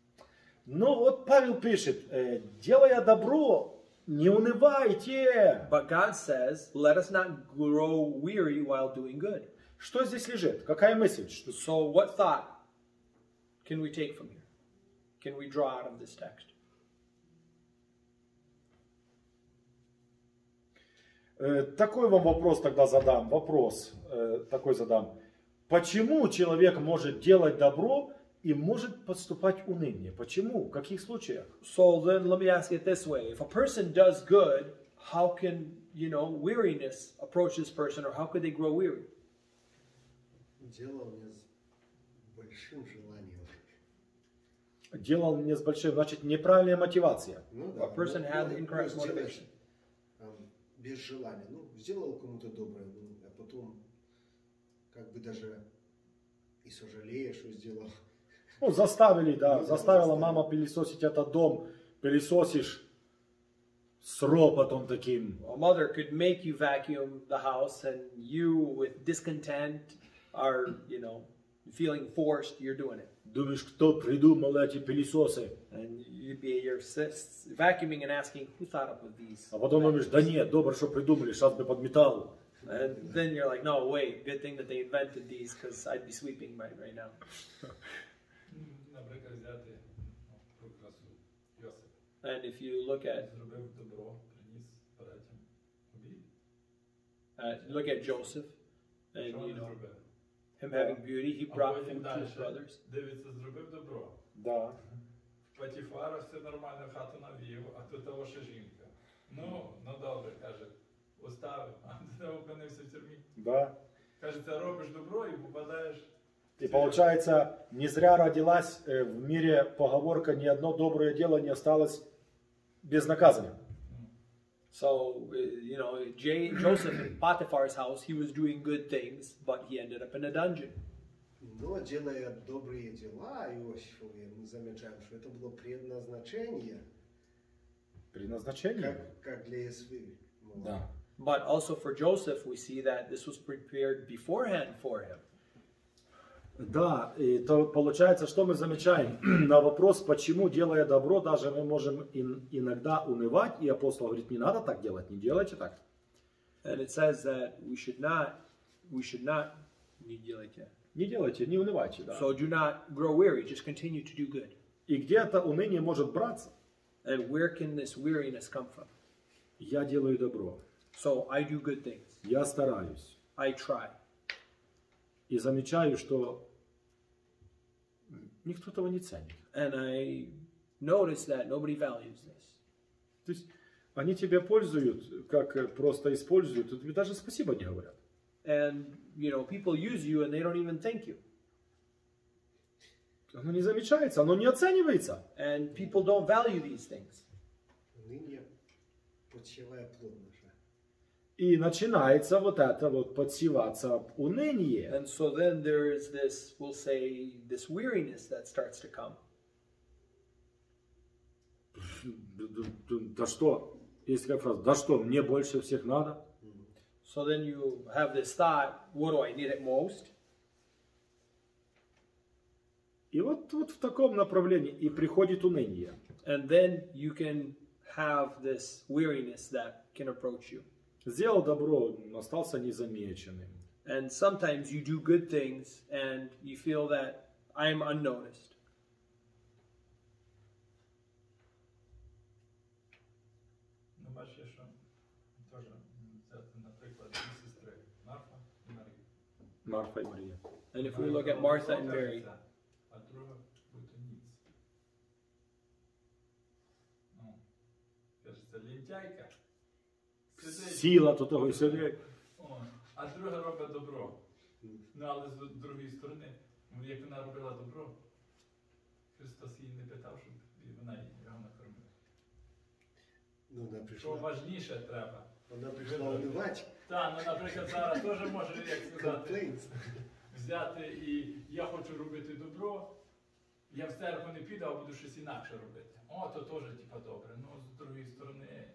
Но вот Павел пишет, э, делая добро, не унывайте. But God says, let us not grow weary while doing good. Что здесь лежит? Какая мысль? Что- So, what thought can we take from here? Can we draw out of this text? Э, Такой вам вопрос тогда задам. Вопрос э, такой задам. Почему человек может делать добро и может подступать уныние? Почему? В каких случаях? So then let me ask it this way. If a person does good, how can, you know, weariness approach this person or how could they grow weary? Делал не с большим желанием. Делал не с большим, значит, неправильная мотивация. Ну A person ну, had ну, incorrect motivation. там, без желания. Ну, сделал кому-то доброе, ну, а потом как бы даже и сожалеешь, что сделал. Ну, заставили, да, Ну, заставила мама пылесосить этот дом, пылесосишь с ропотом таким. A mother could make you vacuum the house and you with discontent are, you know, feeling forced, you're doing it. Думаешь, кто придумал эти пылесосы? And you'd be you're sis- vacuuming and asking, who thought up with these? А потом думаешь, да нет, добро, что придумали, сейчас бы подметал. And then you're like, no, wait, good thing that they invented these because I'd be sweeping right, right now. And if you look at Зробив добро, приніс братям обід. uh, look at Joseph, and Що you вони know зробили? him having beauty, he А brought потім food to далі his brothers. дивиться, зробив добро. Да. В Патіфара все нормально, хату навів, а тут того ще жінка. Ну, ну добре, каже, оставив, а ти опинився в тюрмі. Да. Каже, це робиш добро і попадаєш. в И тюрму. получается, не зря родилась э, в мире поговорка «ни одно доброе дело не осталось безнаказанным». So uh, you know, J- Joseph in Potiphar's house, he was doing good things, but he ended up in a dungeon. Но делая добрые дела Иосифове, мы замечаем, что это было предназначение, Предназначение? как, как для Исвы. Да. But also for Joseph, we see that this was prepared beforehand for him. Да, и то получается, что мы замечаем на вопрос, почему, делая добро, даже мы можем ин- иногда унывать, и апостол говорит, не надо так делать, не делайте так. And it says that we should not, we should not, не делайте. Не делайте, не унывайте, да. So do not grow weary, just continue to do good. И где-то уныние может браться. And where can this weariness come from? Я делаю добро, So I do good things. я стараюсь. I try. И замечаю, что никто этого не ценит. And I notice that nobody values this. То есть они тебя пользуют, как э, просто используют, и тебе даже спасибо не говорят. And, you know, people use you and they don't even thank you. Оно не замечается, оно не оценивается. And people don't value these things. Ныне подсевая плод наша. И начинается вот это вот подсеваться уныние. And so then there is this, we'll say, this weariness that starts to come. Да, что? Есть такая фраза, да что, мне больше всех надо? So then you have this thought, what do I need it most? И вот, вот в таком направлении и приходит уныние. And then you can have this weariness that can approach you. Сделал добро, но остался незамеченным. And sometimes you do good things and you feel that I'm unnoticed. Марфа и Мария. And if we look at Martha and Mary. Сила то того и сильнее. О, а друга робить добро. Ну, але з другої сторони, ну, як вона робила добро, Христос її не питав, щоб вона його накормила. Ну, вона Що важніше треба. вона прийшла унивати. Так, ну, наприклад, зараз теж може, як сказати, взяти і я хочу робити добро, я в церкву не піду, а буду щось інакше робити. О, то теж типа добре. Ну, з другої сторони,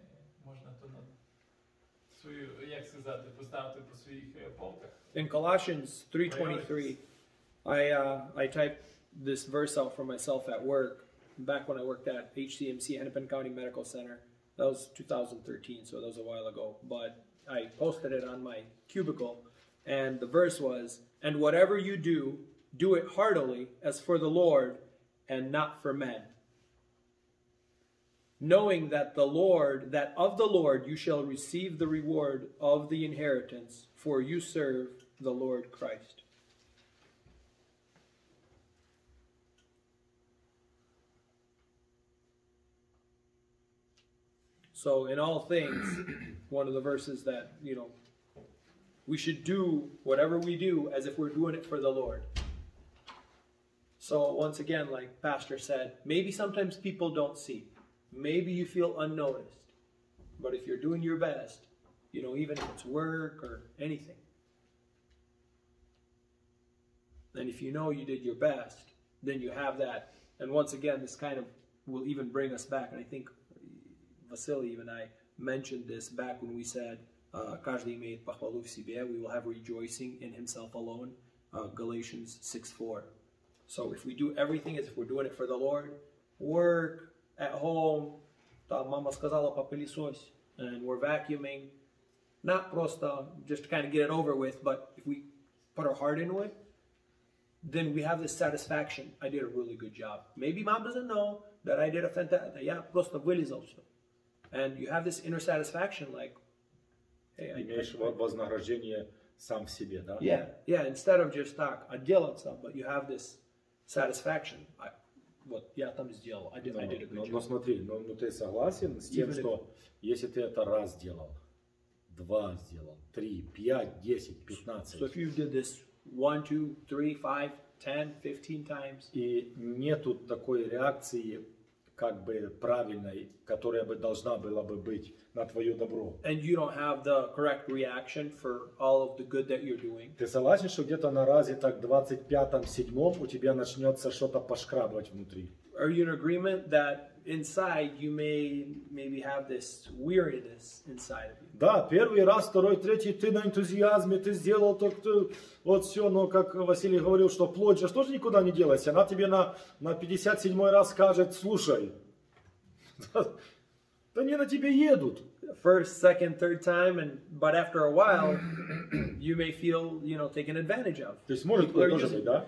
можна то на свою, як сказати, поставити по своїх е, полках. in Colossians 3:23, I uh, I typed this verse out for myself at work back when I worked at HCMC Hennepin County Medical Center. That was 2013, so that was a while ago. But I posted it on my cubicle, and the verse was, "And whatever you do, do it heartily as for the Lord, and not for men." Knowing that the Lord, that of the Lord you shall receive the reward of the inheritance, for you serve the Lord Christ. So, in all things, one of the verses that, you know, we should do whatever we do as if we're doing it for the Lord. So, once again, like Pastor said, maybe sometimes people don't see. Maybe you feel unnoticed. But if you're doing your best, you know, even if it's work or anything, and if you know you did your best, then you have that. And once again, this kind of will even bring us back. And I think Vasily, even I mentioned this back when we said, uh, каждый имеет похвалу в себе, we will have rejoicing in himself alone, uh, Galatians 6 4. So if we do everything as if we're doing it for the Lord, work, at home, там мама сказала попылесось, and we're vacuuming, not просто just to kind of get it over with, but if we put our heart into it, then we have this satisfaction. I did a really good job. Maybe mom doesn't know that I did a fantastic. Я просто вылезал все. And you have this inner satisfaction, like, hey, I, Имеешь во- вознаграждение сам в себе, да? yeah, yeah. Instead of just так отделаться, but you have this satisfaction. I, вот я там сделал. I did, Но, I did но- но смотри, но, но ты согласен с тем, Even if- что если ты это раз сделал, два сделал, три, пять, десять, пятнадцать, So if you did this one, two, three, five, ten, fifteen times, и нету такой реакции, как бы правильной, которая бы должна была бы быть на твое добро. and you don't have the correct reaction for all of the good that you're doing, Ты согласен, что где-то на разе так 25-м, 7 у тебя начнется что-то пошкрабывать внутри? are you in agreement that inside you may maybe have this weariness inside of you? Да, первый раз, второй, третий, ты на энтузиазме, ты сделал то, кто, вот все, но как Василий говорил, что плоть же тоже никуда не делась. Она тебе на, на 57 раз скажет, слушай, да не на тебе едут. First, second, third time, and but after a while, you may feel you know taken advantage of. То есть может тоже быть, да?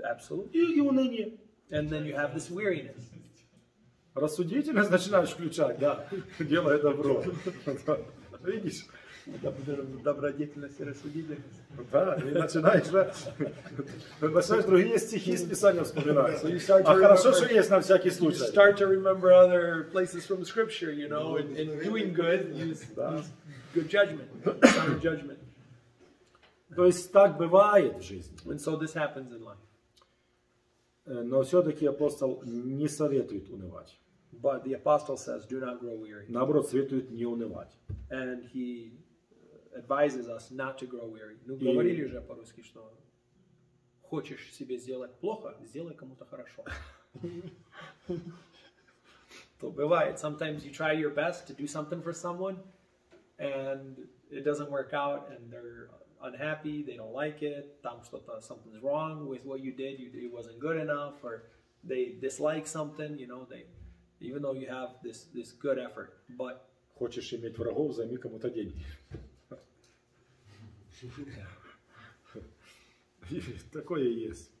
Absolutely. И, и уныние. And then you have this weariness. Рассудительность начинаешь включать, да, делая добро. Видишь? Добродетельность и рассудительность. Да, и начинаешь, да, начинаешь другие стихи из Писания вспоминать. А хорошо, что есть на всякий случай. start to remember other places from Scripture, you know, and, and doing good, use, use good judgment, sound judgment. То есть так бывает в жизни. And so this happens in life. Э, Но все-таки апостол не советует унывать. But the apostle says, "Do not grow weary," Наоборот, советует не унывать. and he advises us not to grow weary. Ну, И- говорили же по-русски, что хочешь себе сделать плохо, сделай кому-то хорошо. То бывает. Sometimes you try your best to do something for someone, and it doesn't work out, and they're unhappy. They don't like it. Там что-то something's wrong with what you did. You it wasn't good enough, or they dislike something. You know, they even though you have this this good effort, but Хочешь иметь врагов, займи кому-то деньги. И Такое есть.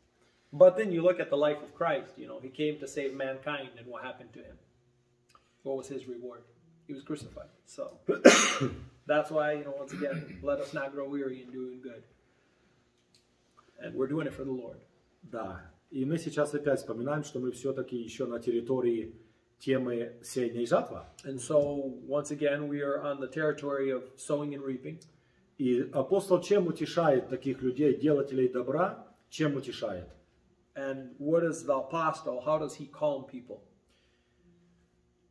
But then you look at the life of Christ, you know, he came to save mankind, and what happened to him? What was his reward? He was crucified. So that's why, you know, once again, let us not grow weary in doing good. and we're doing it for the Lord. Да. И мы сейчас опять вспоминаем, что мы все-таки еще на территории темы сеяния и жатва. And so, once again, we are on the territory of sowing and reaping. И апостол чем утешает таких людей, делателей добра? Чем утешает? And what is the apostle? How does he calm people?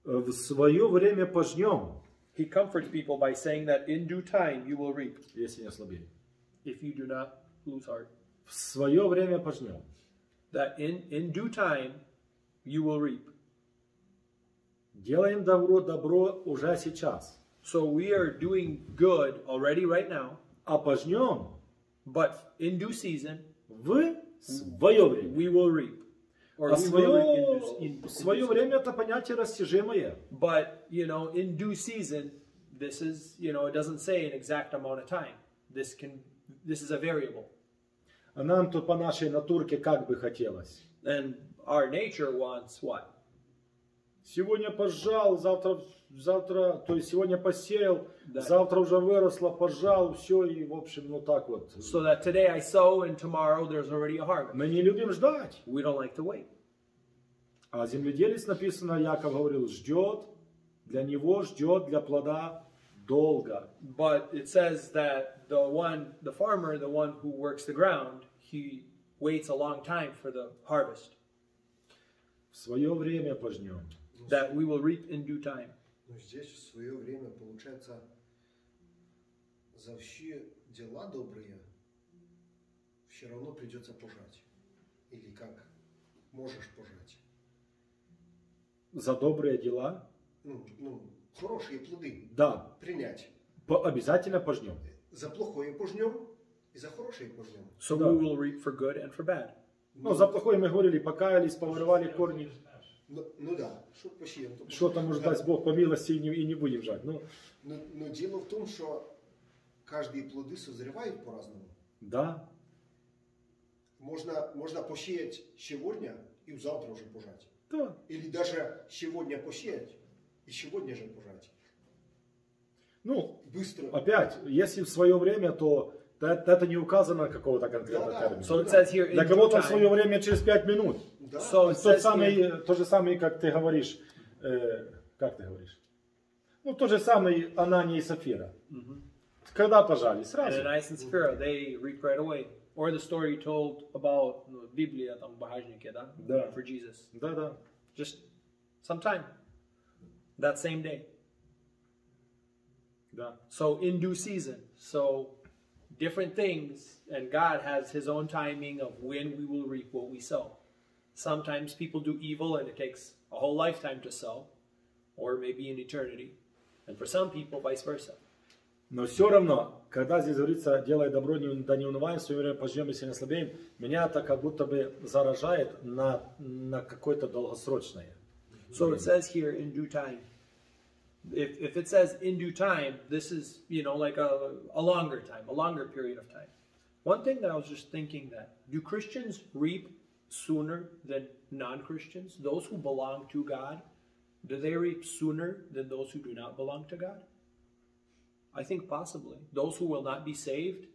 В свое время пожнем, He comforts people by saying that in due time you will reap если не ослабеем. if you do not lose heart. В свое время пожнем. That in, in due time you will reap. Делаем добро, добро уже сейчас. So we are doing good already right now, А пожнем but in due season в свое время. we will reap. Or А we will reap in свое, due, in, in свое due время это понятие растяжимое. But, you know, in due season, this is, you know, it doesn't say an exact amount of time. This can, this is a variable. А нам тут по нашей натурке как бы хотелось. And our nature wants what? Сегодня пожал, завтра, завтра, то есть сегодня посеял, Да. завтра уже выросло, пожал, все, и в общем, ну так вот. So that today I sow and tomorrow there's already a harvest. Мы не любим ждать. We don't like to wait. А земледелец написано, Яков говорил, ждет, для него ждет, для плода долго. But it says that the one, the farmer, the one who works the ground, he waits a long time for the harvest. В свое время пожнем. That we will reap in due time. Но здесь в свое время, получается, за все дела добрые все равно придется пожать. Или как? Можешь пожать. За добрые дела, Ну, ну, хорошие плоды да, принять. по- обязательно пожнем. За плохое пожнем и за хорошее пожнем. So Да. we will reap for good and for bad. Ну, за плохое мы говорили, покаялись, повырывали корни. Ну, ну да, что посеем, то Что там, может, даст Бог по милости и не, и не будем жать. Ну, Но, но дело в том, что каждые плоды созревают по-разному. да, Можно, можно посеять сегодня и завтра уже пожать. да. Или даже сегодня посеять и сегодня же пожать. Ну, Быстро. опять, если в свое время, то это, это не указано какого-то конкретного Да-да. термина. So it says here in Для due кого-то в свое время через пять минут. Да. So it Тот says here, самый, то же самое, как ты говоришь, э, как ты говоришь? Ну, тот же самый Анания и Сафира. Когда пожали? Сразу. Ananias and Sapphira, they reap right away. Or the story told about ну, Библия там в багажнике, да? Да. For Jesus. Да, да. Just sometime. That same day. да. So in due season. So different things, and God has His own timing of when we will reap what we sow. Sometimes people do evil and it takes a whole lifetime to sow, or maybe an eternity. And for some people, vice versa. Но все равно, когда здесь говорится, делай добро, не, да не унываем, в свое время пожнем, если не ослабеем, меня это как будто бы заражает на, на какое-то долгосрочное. So it says here in due time. If, if it says in due time, this is, you know, like a, a longer time, a longer period of time. One thing that I was just thinking that do Christians reap sooner than non Christians? Those who belong to God, do they reap sooner than those who do not belong to God? I think possibly. Those who will not be saved,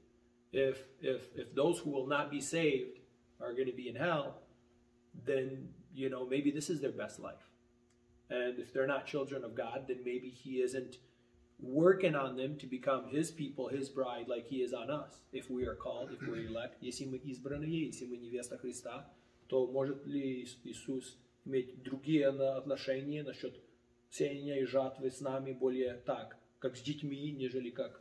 if, if, if those who will not be saved are going to be in hell, then, you know, maybe this is their best life. And if they're not children of God, then maybe He isn't working on them to become His people, His bride, like He is on us. If we are called, if we're elect. Если мы избранные, если мы невеста Христа, То может ли Ис- Иисус иметь другие отношения насчет сеяния и жатвы с нами более так, как с детьми, нежели как,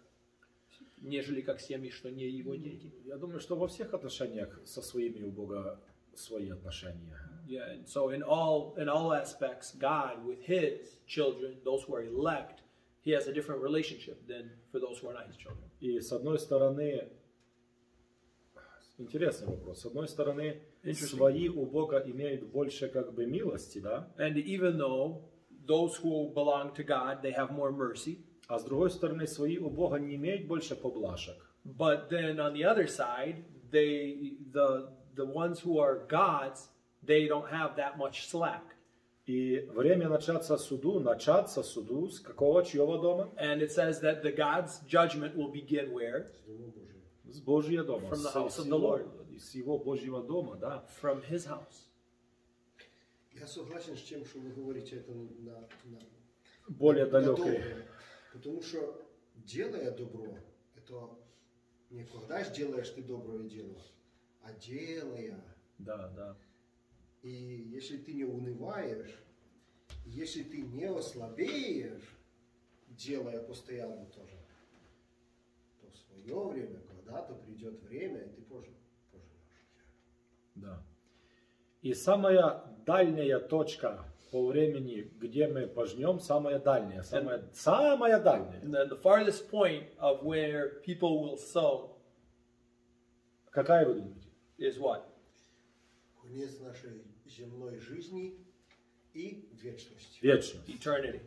нежели как с теми, что не Его дети? Я думаю, что во всех отношениях со своими у Бога свои отношения. Yeah, and so in all in all aspects, God with His children, those who are elect, He has a different relationship than for those who are not His children. И с одной стороны, интересный вопрос, с одной стороны. свои у Бога имеют больше как бы милости, да? And even though those who belong to God they have more mercy, А с другой стороны, свои у Бога не имеют больше поблажек. but then on the other side, they the the ones who are God's they don't have that much slack. И время начаться суду, начаться суду с какого чьего дома? And it says that the God's judgment will begin where? С Домом Божиим. С Божьего дома. From the с- house с of the его- Lord. С его Божьего дома, да. from his house. Я согласен с тем, что вы говорите это на, на, Более на далекой. доброе. Потому что делая добро, это не когда ж делаешь ты доброе дело, а делая. Да, да. И если ты не унываешь, если ты не ослабеешь, делая постоянно тоже, то в свое время, когда-то придет время, и ты позже. Да. И самая дальняя точка по времени, где мы пожнем, самая дальняя, самая, самая дальняя. And then the farthest point of where people will sow Какая вы думаете? is what? Конец нашей земной жизни и вечности. Вечность. Eternity.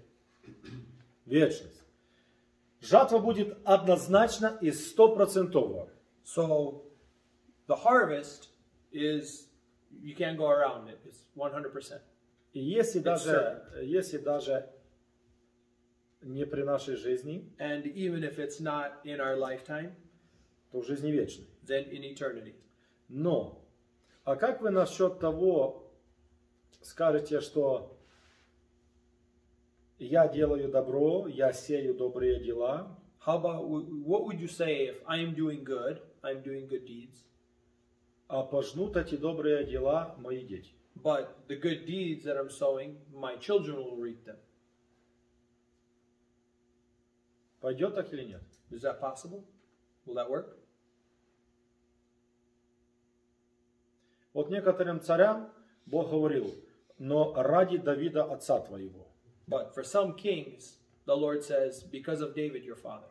Вечность. Жатва будет однозначно и стопроцентово. So the harvest is, you can't go around it. It's 100%. И если It's даже, если даже не при нашей жизни, And even if it's not in our lifetime, то в жизни вечной. then in eternity. Но, а как вы насчет того скажете, что я делаю добро, я сею добрые дела, How about, what would you say if I'm doing good, I'm doing good deeds, а пожнут эти добрые дела мои дети? but the good deeds that I'm sowing, my children will reap them? Пойдет так или нет? Is that possible? Will that work? Вот некоторым царям Бог говорил, но ради Давида отца твоего. But for some kings, the Lord says, because of David your father,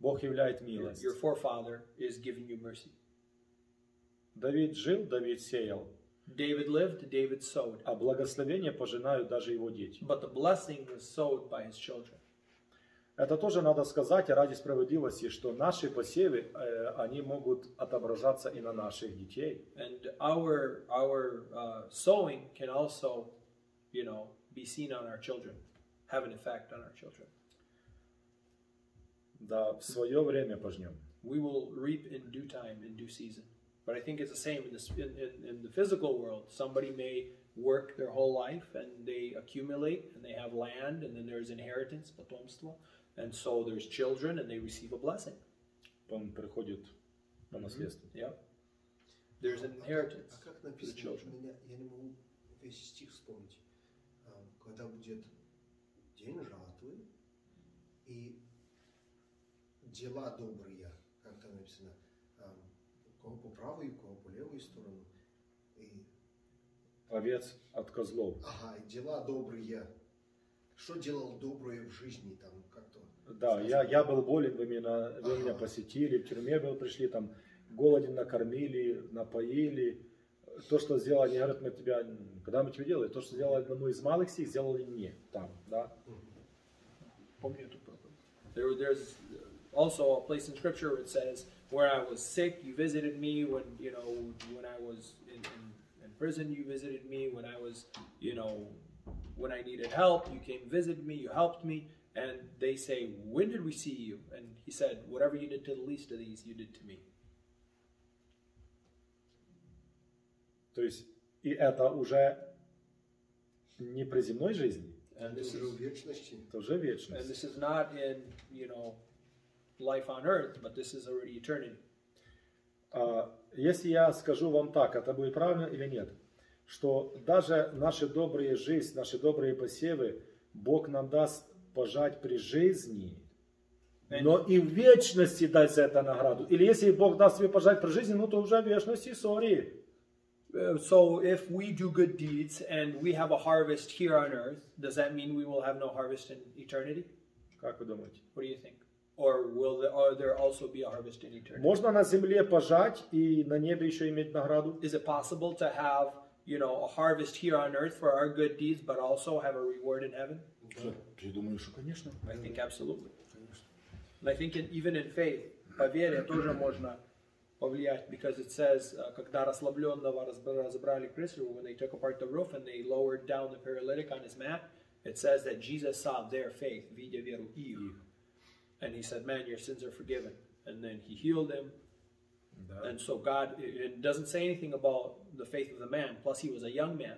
Бог являет милость. your forefather is giving you mercy. Давид жил, Давид сеял, David lived, David sowed. а благословение пожинают даже его дети. But the blessing was sowed by his children. Это тоже надо сказать ради справедливости, что наши посевы, э, они могут отображаться и на наших детей. And our our uh, sowing can also, you know, be seen on our children, have an effect on our children. Да, в свое время пожнем. We will reap in due time, in due season. But I think it's the same in, this, in, in, in the physical world. Somebody may work their whole life and they accumulate and they have land and then there's inheritance, потомство. And so there's children and they receive a blessing. Он приходит на наследство. Yeah. There's an inheritance А как for the написано, children. у меня, я не могу весь стих вспомнить. А, Когда будет день жатвы и дела добрые, как там написано, а, у кого по правую, у кого по левую сторону. И, Овец от козлов. ага, дела добрые. Что делал доброе в жизни там как-то? Да, я, я был болен, вы меня, вы меня посетили, в тюрьме был, пришли, там голоден накормили, напоили. То, что сделали, они говорят, мы тебя, когда мы тебе делали, то, что сделали одному из малых сих, сделали мне там, да. Помню эту проповедь. There, there's also a place in Scripture where it says, "Where I was sick, you visited me. When you know, when I was in, in, in prison, you visited me. When I was, you know, when I needed help, you came visit me. You helped me." And they say, "When did we see you?" And he said, "Whatever you did to the least of these, you did to me." То есть, и это уже не при земной жизни, And Это this уже is в вечности. это уже and вечность. this is not in you know life on earth, but this is already eternity. А, Если я скажу вам так, это будет правильно или нет, что даже наши добрые жизнь, наши добрые посевы, Бог нам даст пожать при жизни, но и в вечности дать за это награду. Или если Бог даст тебе пожать при жизни, ну то уже в вечности, сори. Uh, so if we do good deeds and we have a harvest here on earth, does that mean we will have no harvest in eternity? Как вы думаете? What do you think? Or will there, or there also be a harvest in eternity? Можно на земле пожать и на небе еще иметь награду? Is it possible to have, you know, a harvest here on earth for our good deeds, but also have a reward in heaven? Я думаю, что конечно. I think absolutely. And I think in, even in faith, по вере тоже можно повлиять, because it says, uh, когда расслабленного разб- разобрали крысу, when they took apart the roof and they lowered down the paralytic on his mat, it says that Jesus saw their faith, видя веру их. And he said, man, your sins are forgiven. And then he healed him, Да. And so God, it it doesn't say anything about the faith of the man. Plus, he was a young man.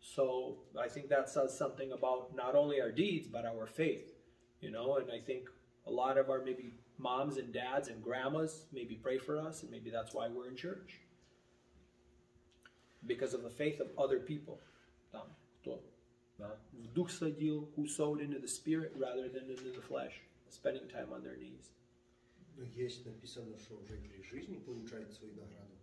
So I think that says something about not only our deeds, but our faith. You know, and I think a lot of our maybe moms and dads and grandmas maybe pray for us, and maybe that's why we're in church. Because of the faith of other people. Там, кто Да. в дух садил, who sowed into the spirit rather than into the flesh, Spending time on their knees. Но есть написано, что уже при жизни получают свою награду.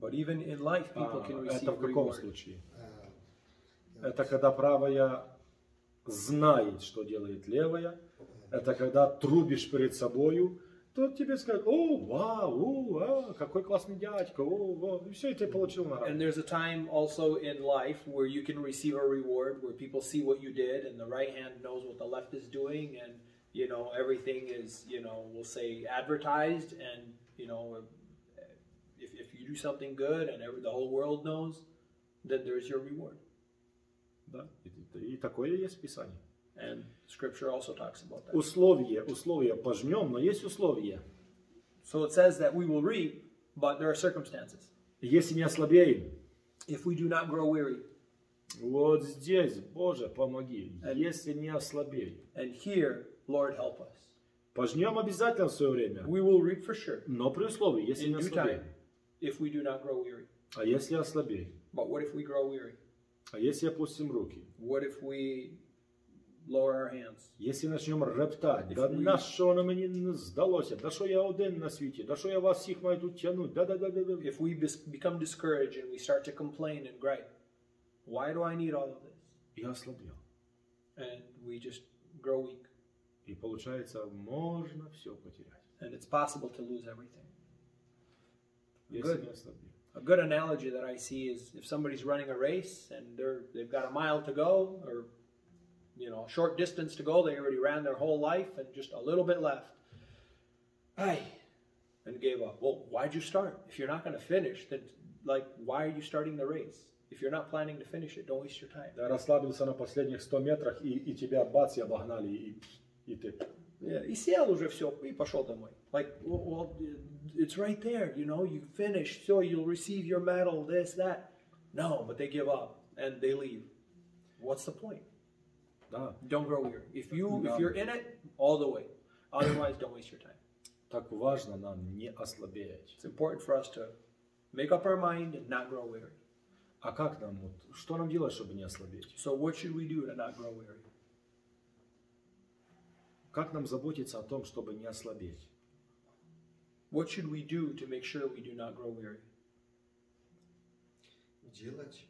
But even in life, people А, can receive это в каком reward. случае? А, Это когда правая знает, что делает левая. Это когда трубишь перед собою, то тебе скажут, о, вау, о, а, какой классный дядька, о, о, и все, и ты получил And награду. there's a time also in life where you can receive a reward, where people see what you did, and the right hand knows what the left is doing, and you know everything is, you know, we'll say advertised, and you know, if, if you do something good and every, the whole world knows, then there's your reward. Да, и, и такое есть в Писании. And Scripture also talks about that. Условие, условие пожнем, но есть условия. So it says that we will reap, but there are circumstances. Если не ослабеем, If we do not grow weary, вот здесь, Боже, помоги, если не ослабеем. and here, Lord, help us. Пожнем обязательно в свое время, We will reap for sure но при условии, если in не due ослабеем. time if we do not grow weary. А если ослабеем? But what if we grow weary? А если опустим руки? What if we lower our hands? Если начнемо рептати, If да we- на що воно мені не здалося, да що я один на світі, да що я вас всіх маю тут тягнути, да, да, да, да, да. If we bis- become discouraged and we start to complain and gripe, why do I need all of this? Я ослабел. And we just grow weak. И получается, можно все потерять, And it's possible to lose everything. если Good. не ослабел. A good analogy that I see is if somebody's running a race and they're they've got a mile to go or you know, a short distance to go, they already ran their whole life and just a little bit left. Ay, and gave up. Well, why'd you start? If you're not going to finish, then like why are you starting the race? If you're not planning to finish it, don't waste your time. Да, расслабился на последних 100 метрах, и, и тебя бац, и обогнали, и, и ты. Yeah, и сел уже все, и пошел домой. Like, well, well, it's right there, you know, you finished, so you'll receive your medal, this, that. No, but they give up and they leave. What's the point? Да. Don't grow weary. If you No. if you're in it, all the way. Otherwise, don't waste your time. Так важно нам не ослабеть. It's important for us to make up our mind and not grow weary. А как нам, вот, что нам делать, чтобы не ослабеть? So, what should we do to not grow weary? Как нам заботиться о том, чтобы не ослабеть? What should we do to make sure we do not grow weary? Делать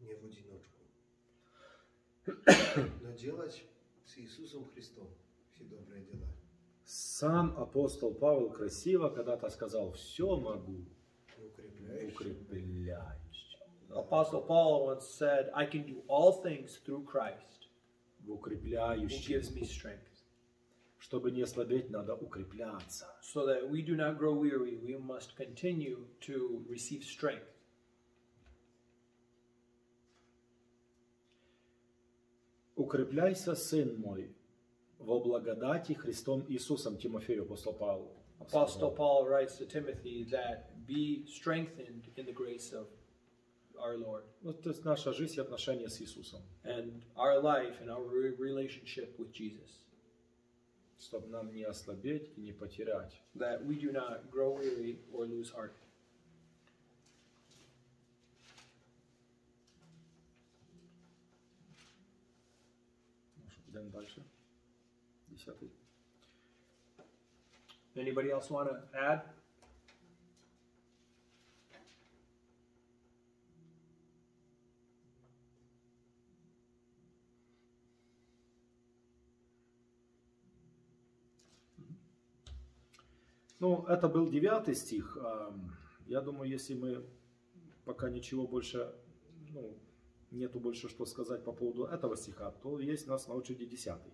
не в одиночку, но делать с Иисусом Христом все добрые дела. Сам апостол Павел красиво когда-то сказал, все могу, Укрепляешь. укрепляюсь. Apostle Paul once said, I can do all things through Christ В gives me strength. Чтобы не ослабеть, надо укрепляться. So that we do not grow weary, we must continue to receive strength. Укрепляйся, сын мой, во благодати Христом Иисусом, Тимофею, апостол Павел. Apostle Paul writes to Timothy that be strengthened in the grace of our Lord. Ну, то есть наша жизнь и отношения с Иисусом. and our life and our re- relationship with Jesus. Чтобы нам не ослабеть и не потерять. That we do not grow weary or lose heart. Ну что, идем дальше. Десятый. Anybody else want to add? Ну, это был девятый стих. Ам, Я думаю, если мы пока ничего больше, ну, нету больше что сказать по поводу этого стиха, то есть у нас на очереди десятый.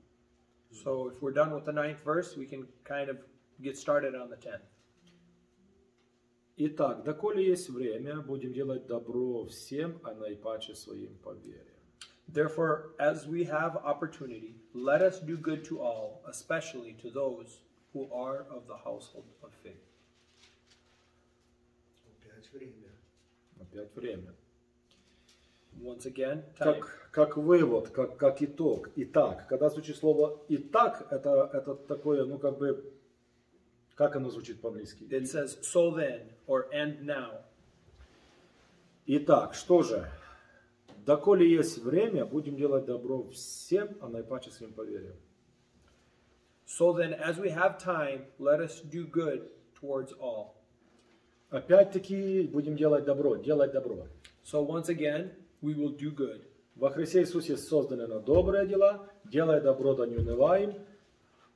So if we're done with the ninth verse, we can kind of get started on the tenth. Итак, доколе есть время, будем делать добро всем, а наипаче своим по вере. Therefore, as we have opportunity, let us do good to all, especially to those who are of the household of faith. Опять время. Опять время. Once again, time. Как, как вывод, как, как итог. Итак, когда звучит слово «итак», это, это такое, ну как бы, как оно звучит по-английски? It says, so then, or and now. Итак, что же? Доколе есть время, будем делать добро всем, а наипаче своим поверьям. So then, as we have time, let us do good towards all. Опять-таки будем делать добро, делать добро. So once again, we will do good. Во Христе Иисусе созданы на добрые дела, делая добро, да не унываем.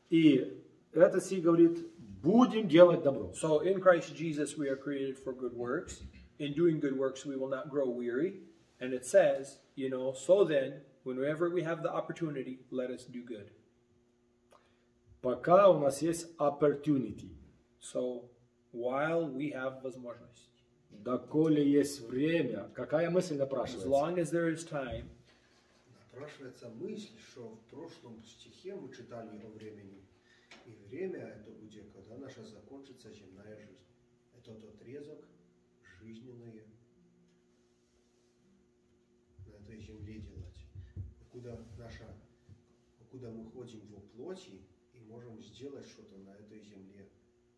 И это си говорит, будем делать добро. So in Christ Jesus, we are created for good works. In doing good works, we will not grow weary. And it says, you know, so then, whenever we have the opportunity, let us do good. Пока у нас есть opportunity. So while we have возможность, Доколе есть время, какая мысль as напрашивается? long as there is time, Напрашивается мысль, что в прошлом стихе мы читали о времени. И время это будет, когда наша закончится земная жизнь. Это тот отрезок жизненное на этой земле делать. Куда наша, куда мы ходим во плоти можем сделать что-то на этой земле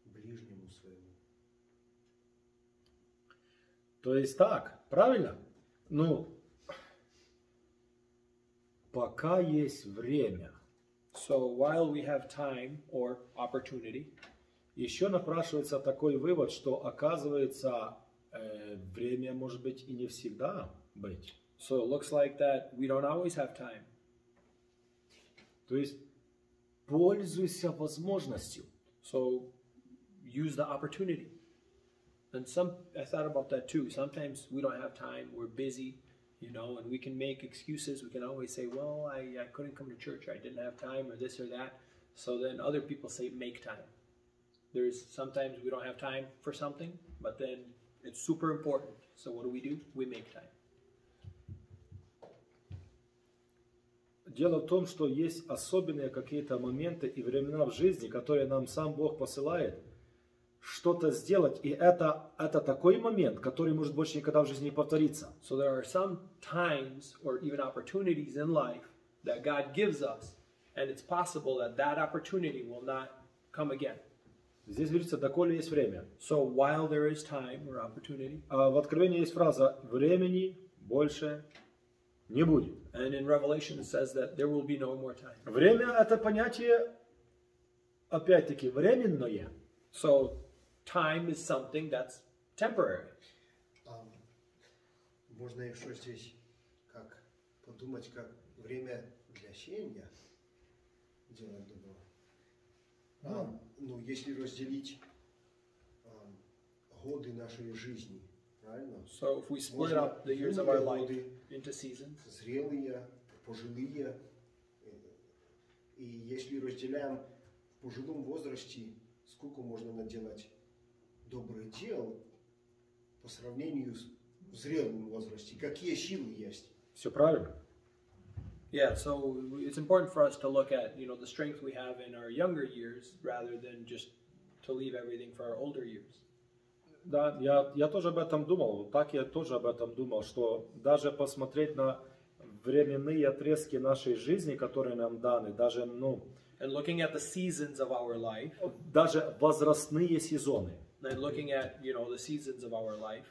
ближнему своему. То есть так, правильно? Ну, пока есть время. so while we have time or opportunity, Еще напрашивается такой вывод, что оказывается э, время может быть и не всегда быть. so it looks like that we don't always have time. То есть пользуйся возможностью. So use the opportunity. And some I thought about that too. Sometimes we don't have time, we're busy, you know, and we can make excuses. We can always say, Well, I, I couldn't come to church, I didn't have time, or this or that. So then other people say make time. There's sometimes we don't have time for something, but then it's super important. So what do we do? We make time. Дело в том, что есть особенные какие-то моменты и времена в жизни, которые нам сам Бог посылает, что-то сделать. И это, это такой момент, который может больше никогда в жизни не повториться. So there are some times or even opportunities in life that God gives us, and it's possible that that opportunity will not come again. Здесь говорится, доколе есть время. So while there is time or opportunity, А в Откровении есть фраза «времени больше не будет». And in Revelation it says that there will be no more time. Время – это понятие, опять-таки, временное. So time is something that's temporary. А можно еще здесь как подумать, как время для щения делать добро. А, ну, если разделить а, годы нашей жизни? So if we split Можно up the years of our юные life годы, into seasons, зрелые, пожилые. э, И если разделяем в пожилом возрасте, сколько можно наделать добрых дел по сравнению с в зрелом возрасте, какие силы есть. Все правильно. yeah. So it's important for us to look at you know the strength we have in our younger years rather than just to leave everything for our older years. Да, я, я тоже об этом думал. Так я тоже об этом думал, что даже посмотреть на временные отрезки нашей жизни, которые нам даны, даже, ну, And looking at the seasons of our life, даже возрастные сезоны. and looking at you know the seasons of our life,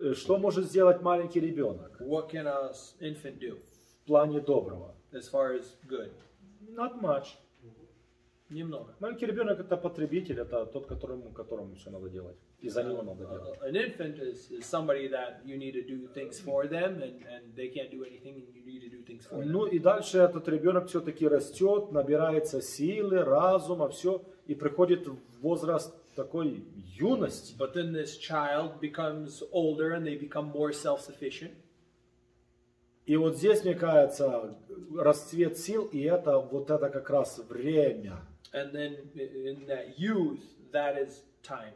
Э, Что может сделать маленький ребенок what can a infant do в плане доброго? as far as good? Not much. Немного. Маленький ребенок это потребитель, это тот, которому, которому все надо делать. И за него надо делать. Uh, an infant is, is somebody that you need to do things for them, and, and they can't do anything, and you need to do things for them. Ну и дальше этот ребенок все-таки растет, набирается силы, разума, все, и приходит в возраст такой юности. But then this child becomes older, and they become more self-sufficient. И вот здесь, мне кажется, расцвет сил, и это вот это как раз время, And then in that youth, that is time,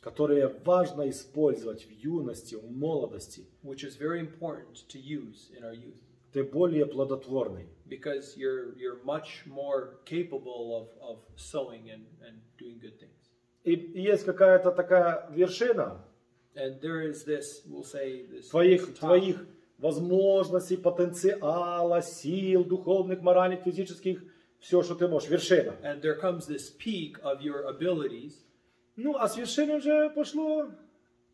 которое важно использовать в юности, в молодости. which is very important to use in our youth Ты более плодотворный. because you're you're much more capable of, of sowing and, and doing good things. И И, есть какая-то такая вершина And there is this, we'll say, this твоих, top. твоих возможностей, потенциала, сил, духовных, моральных, физических, все, что ты можешь, вершина. And there comes this peak of your abilities, Ну, а с вершины уже пошло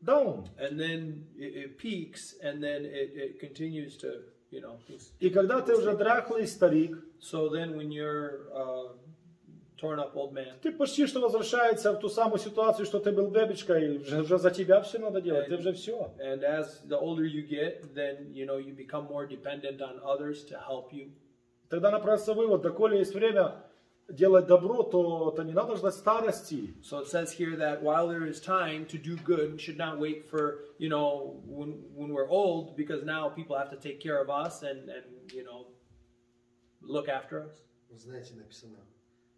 down. and then it, it peaks, and then it, it continues to, you know. it's- И когда ты уже дряхлый старик, So then when you're uh, torn up old man, ты почти что возвращается в ту самую ситуацию, что ты был бебечкой, уже, уже за тебя все надо делать, ты уже все. and as the older you get, then, you know, you become more dependent on others to help you. Тогда напрашивается вывод, доколе есть время делать добро, то, то не надо ждать старости. So it says here that while there is time to do good, we should not wait for, you know, when, when we're old, because now people have to take care of us and, and you know, look after us. Вы знаете, написано,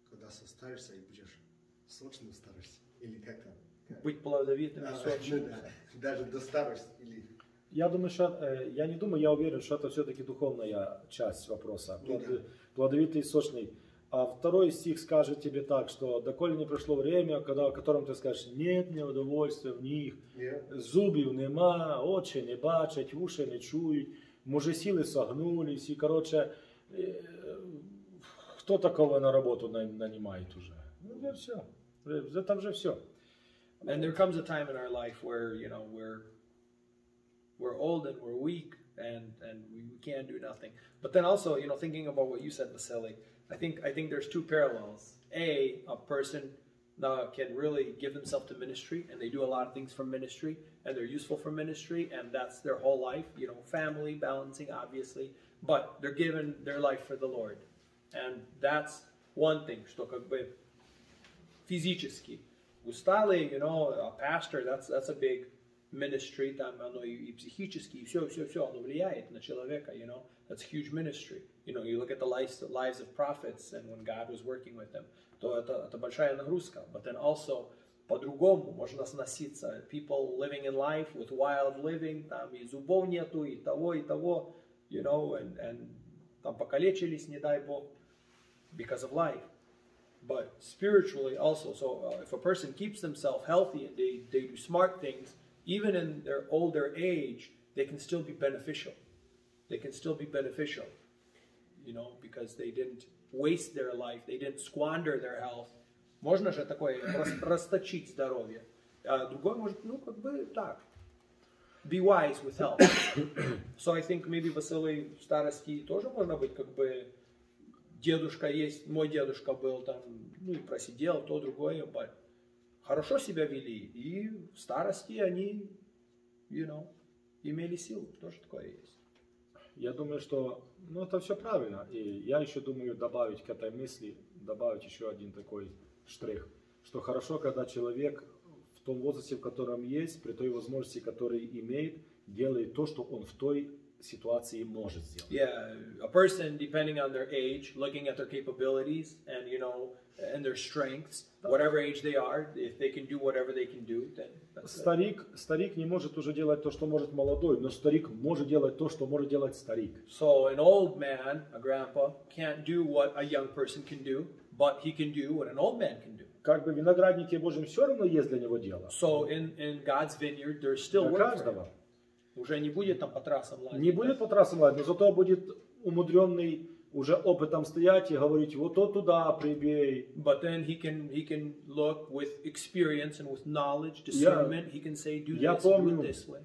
когда состаришься и будешь сочным старости. Или как там? Быть плодовитым и А, сочным. да, даже до старости. Или Я думаю, что, э, я не думаю, я уверен, что это все-таки духовная часть вопроса. Ну Плод- да. Плодовитый и сочный. А второй стих скажет тебе так, что доколе не пришло время, когда, в котором ты скажешь, нет мне удовольствия в них, не, зубів нема, очі не бачать, уші не чують, може сіли согнулись, і, коротше, е, хто такого на роботу на- нанимает уже? Ну, вже все. Вже, вже там вже все. And there comes a time in our life where, you know, we're we're old and we're weak and and we can't do nothing. But then also, you know, thinking about what you said, Vasily, I think I think there's two parallels. A, a person uh, can really give themselves to ministry and they do a lot of things for ministry and they're useful for ministry and that's their whole life, you know, family balancing obviously, but they're given their life for the Lord. And that's one thing, что как бы физически. Усталый, you know, a pastor, that's, that's a big ministry, там оно и, и психически, и все, все, все, оно влияет на человека, you know, that's a huge ministry. You know, you look at the lives, the lives of prophets and when God was working with them, то это, это большая нагрузка. But then also, по-другому можно сноситься. People living in life with wild living, там и зубов нету, и того, и того, you know, and, and там покалечились, не дай Бог, because of life but spiritually also. So uh, if a person keeps themselves healthy and they, they do smart things, even in their older age, they can still be beneficial. They can still be beneficial, you know, because they didn't waste their life, they didn't squander their health. Можно же такое рас- расточить здоровье. А другой может, ну, как бы так. Be wise with health. so I think maybe Василий в старости тоже можно быть как бы дедушка есть, мой дедушка был там, ну и просидел, то, другое, but хорошо себя вели, и в старости они, you know, имели силу, тоже такое есть. Я думаю, что ну, это все правильно. И я еще думаю добавить к этой мысли, добавить еще один такой штрих, что хорошо, когда человек в том возрасте, в котором есть, при той возможности, которую имеет, делает то, что он в той ситуации может сделать. Yeah, a person, depending on their age, looking at their capabilities and, you know, and their strengths, whatever age they are, if they can do whatever they can do, then that's it. Старик, старик не может уже делать то, что может молодой, но старик может делать то, что может делать старик. So an old man, a grandpa, can't do what a young person can do, but he can do what an old man can do. Как бы в винограднике Божьем все равно есть для него дело. So in, in God's vineyard, there's still Для work for him. Уже не будет там по трассам лазить. Не будет по трассам лазить, но зато будет умудренный уже опытом стоять и говорить, вот то туда прибей. But then he can he can look with experience and with knowledge, discernment. He can say, do Я this, do помню, it this way.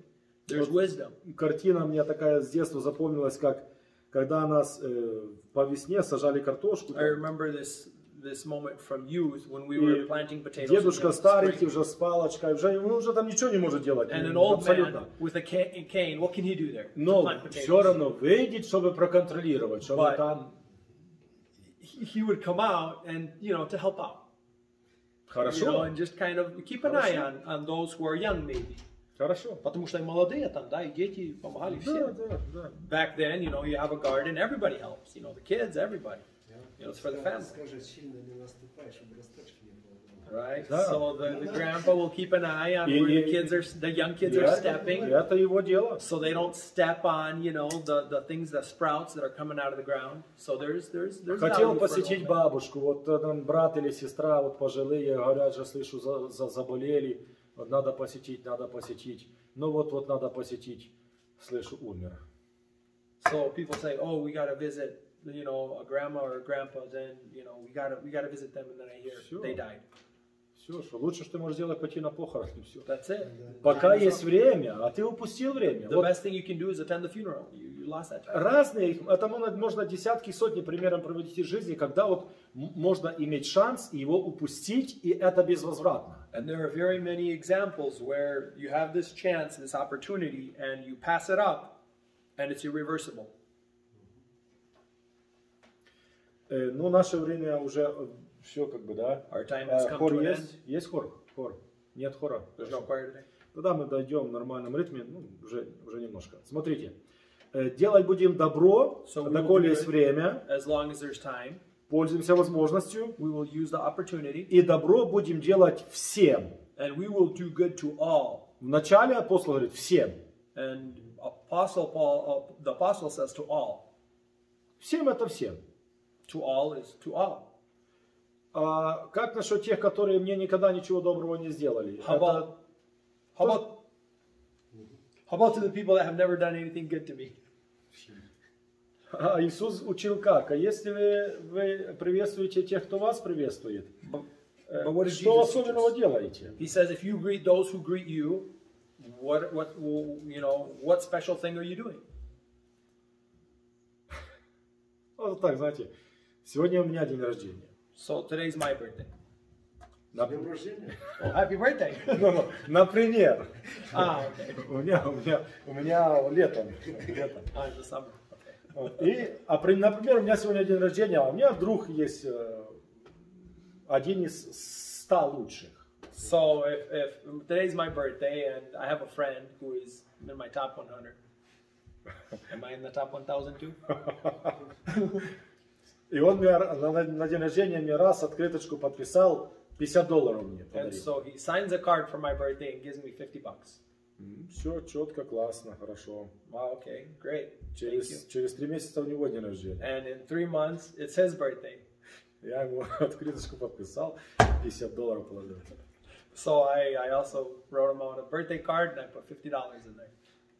There's вот wisdom. Картина мне такая с детства запомнилась, как когда нас э, по весне сажали картошку. I remember this this moment from youth when we were И planting potatoes. in дедушка the старенький spring. уже с палочкой, уже, он уже там ничего не может делать. And an ну, old абсолютно. man with a ca- cane, what can he do there? To Но plant potatoes. все равно выйдет, чтобы проконтролировать, чтобы But- там he, he would come out and you know to help out. You know, хорошо, and just kind of keep an eye on, on those who are young maybe. хорошо. Потому что и молодые там, да, и дети помогали Да, всем. да, да. Back then, you know, you have a garden, everybody helps. You know, the kids, everybody. You know, it's for the family. Скажи, сильно не наступай, чтобы росточки не было. Right? Да. So the, the grandpa will keep an eye on И- where the и- kids are, the young kids И are это, stepping. и это его дело. So they don't step on, you know, the, the things, the sprouts that are coming out of the ground. So there's, there's, there's Хотел value for an посетить old man. бабушку, вот э, там брат или сестра, вот пожилые, говорят же, слышу, за, за- заболели, вот надо посетить, надо посетить. Ну вот, вот надо посетить, слышу, умер. So people say, oh, we got to visit, you know, a grandma or a grandpa. Then, you know, we got to we got to visit them. And then I hear Sure. they died. Все, что лучше, что ты можешь сделать, пойти на похорон, и все. That's it. Пока Time is есть up. время, а ты упустил время. The Вот best thing you can do is attend the funeral. You, you lost that time. разные, их- это можно, можно десятки, сотни примеров проводить из жизни, когда вот м- можно иметь шанс и его упустить, и это безвозвратно. And there are very many examples where you have this chance, this opportunity, and you pass it up, and it's irreversible. Ну, наше время уже все как бы, да. Our time has Э, come хор to an есть? Есть хор? Хор. Нет хора? There's no choir today. Тогда мы дойдем в нормальном ритме, ну, уже, уже немножко. Смотрите, э, делать будем добро, So доколе есть время, As long as there's time, пользуемся возможностью, we will use the opportunity, и добро будем делать всем. and we will do good to all. Вначале апостол говорит всем. And Apostle Paul, uh, the apostle says to all. Всем это всем. To all is to all. А как насчет тех, которые мне никогда ничего доброго не сделали? How about, how about, how about to the people that have never done anything good to me? А Иисус учил как? А если вы, вы приветствуете тех, кто вас приветствует, э, But did что Jesus особенного us? делаете? He says, if you greet those who greet you, what, what, you know, what special thing are you doing? Вот так, знаете, сегодня у меня день рождения. So today's my birthday. С днем рождения. Oh, happy birthday! Ну, ну, например, ah, okay. у меня, у меня, у меня летом, летом. Ah, summer. Okay. Вот. И, а, при- например, у меня сегодня день рождения, а у меня друг есть э, один из ста лучших. So if, if today's my birthday and I have a friend who is in my top 100, am I in the top 1,000 too? И он мне на, на- день рождения мне раз открыточку подписал, 50 долларов мне And подарил. so he signs a card for my birthday and gives me 50 bucks. Все четко, классно, хорошо. Wow, okay, great. Через, через три месяца у него день рождения. And in three months, it's his birthday. Я ему открыточку подписал, 50 долларов положил. So I, I also wrote him out a birthday card and I put $50 in there.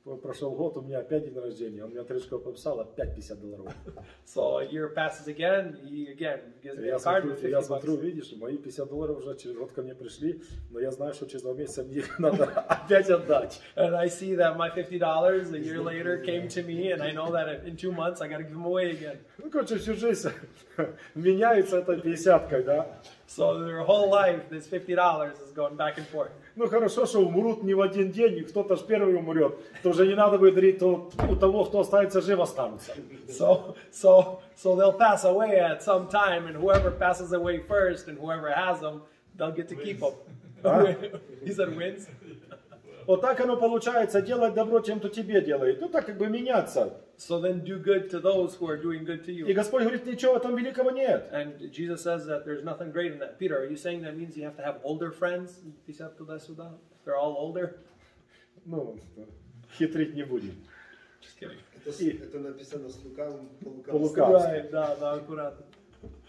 Прошел год, у меня опять день рождения, он мне открыточку подписал, опять 50 долларов. So a year passes again, he again gives me Я a card смотрю, with я 50 смотрю, bucks. видишь, мои 50 долларов уже через год ко мне пришли, но я знаю, что через два месяца мне их надо опять отдать. And I see that my $50 a year later came to me and I know that in two months I got to give them away again. Ну, короче, всю жизнь меняется эта пятьдесяткой, да? So their whole life, this $50 is going back and forth. Ну, хорошо, что умрут не в один день, и кто-то ж первый умрет. То уже не надо будет дарить, то у того, кто останется жив, останутся. So, so, so they'll pass away at some time, and whoever passes away first and whoever has them, they'll get to keep them. he said wins. Вот так оно получается, делать добро тем, кто тебе делает. Ну, так как бы меняться. So then do good to those who are doing good to И you. Господь говорит, ничего в этом великого нет. And Jesus says that there's nothing great in that. Peter, are you saying that means you have to have older friends? If they're all older? Ну, хитрить не будем. Just kidding. Это, И- это написано с лукавым по По лукавству. лукавству. Right, да, да, аккуратно.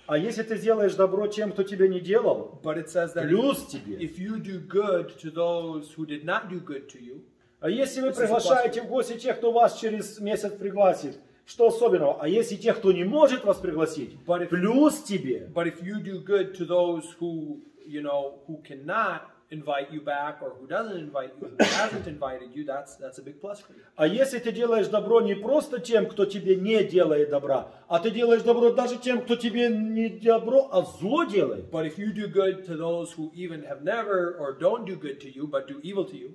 А если ты сделаешь добро тем, кто тебе не делал, But it says that плюс тебе. if you do good to those who did not do good to you, А если вы приглашаете в гости тех, кто вас через месяц пригласит, что особенного? А если тех, кто не может вас пригласить, But if- плюс тебе. But if you do good to those who, you know, who cannot invite you back or who doesn't invite you, who hasn't invited you, that's that's a big plus for you. А если ты делаешь добро не просто тем, кто тебе не делает добра, а ты делаешь добро даже тем, кто тебе не добро, а зло делает, But if you do good to those who even have never or don't do good to you, but do evil to you,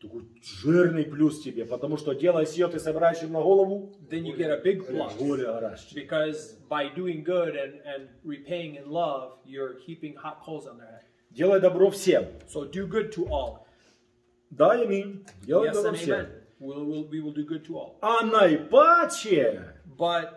такой жирный плюс тебе, потому что делая сие, ты собираешь им на голову then you get a big plus. горе горящее. Because by doing good and, and repaying in love, you're heaping hot coals on their head. Делай добро всем. So do good to all. Да, аминь. Делай Yes добро and всем. We'll, we'll, we will do good to all. А наипаче, But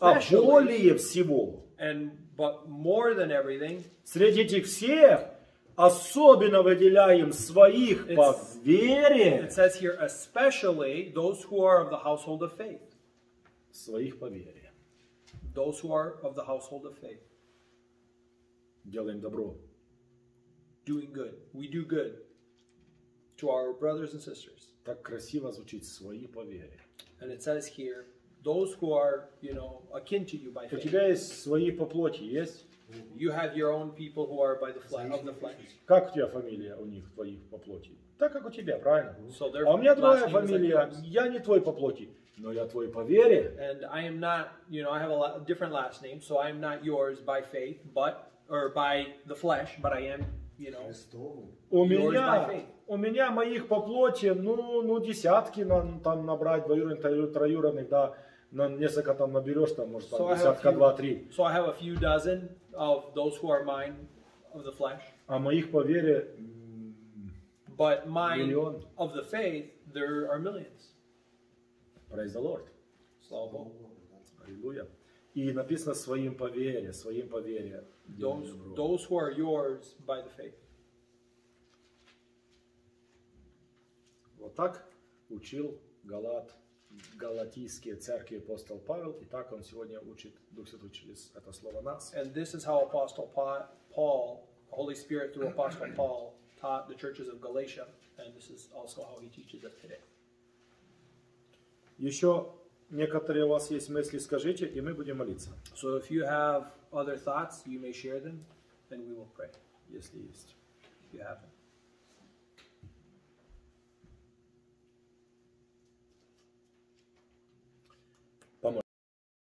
а более всего, and But more than everything, Среди этих всех особенно выделяем своих по вере. it says here, especially those who are of the household of faith. Своих по вере. Those who are of the household of faith. Делаем добро. Doing good. We do good to our brothers and sisters. Так красиво звучит свои по вере. And it says here, those who are, you know, akin to you by У faith. тебя есть свои по плоти, есть? You have your own people who are by the flesh, of the flesh. Как у тебя фамилия у них, твоих по плоти? Так, как у тебя, правильно? So their А у меня last твоя name is like фамилия, yours. я не твой по плоти, но я твой по вере. And I am not, you know, I have a la- different last name, so I am not yours by faith, but, or by the flesh, but I am, you know, Христову. У Yours by меня, faith. у меня моих по плоти, ну, ну десятки нам там набрать, двоюродных, трою- троюродных, да, на несколько там наберешь, там, может, там, So I have a десятка few- два-три. so I have a few dozen of those who are mine of the flesh, А моих по вере м, but mine Million. of the faith, there are millions. praise the Lord. Слава Богу. Аллилуйя. И написано своим по вере, своим по вере. Those, those who are yours by the faith. Вот так учил Галат, галатийские церкви апостол Павел, и так он сегодня учит Дух Святой через это слово нас. And this is how Apostle Pa- Paul, Holy Spirit through Apostle Paul, taught the churches of Galatia, and this is also how he teaches us today. Еще некоторые у вас есть мысли, скажите, и мы будем молиться, So if you have other thoughts, you may share them, and we will pray если есть. if you have them.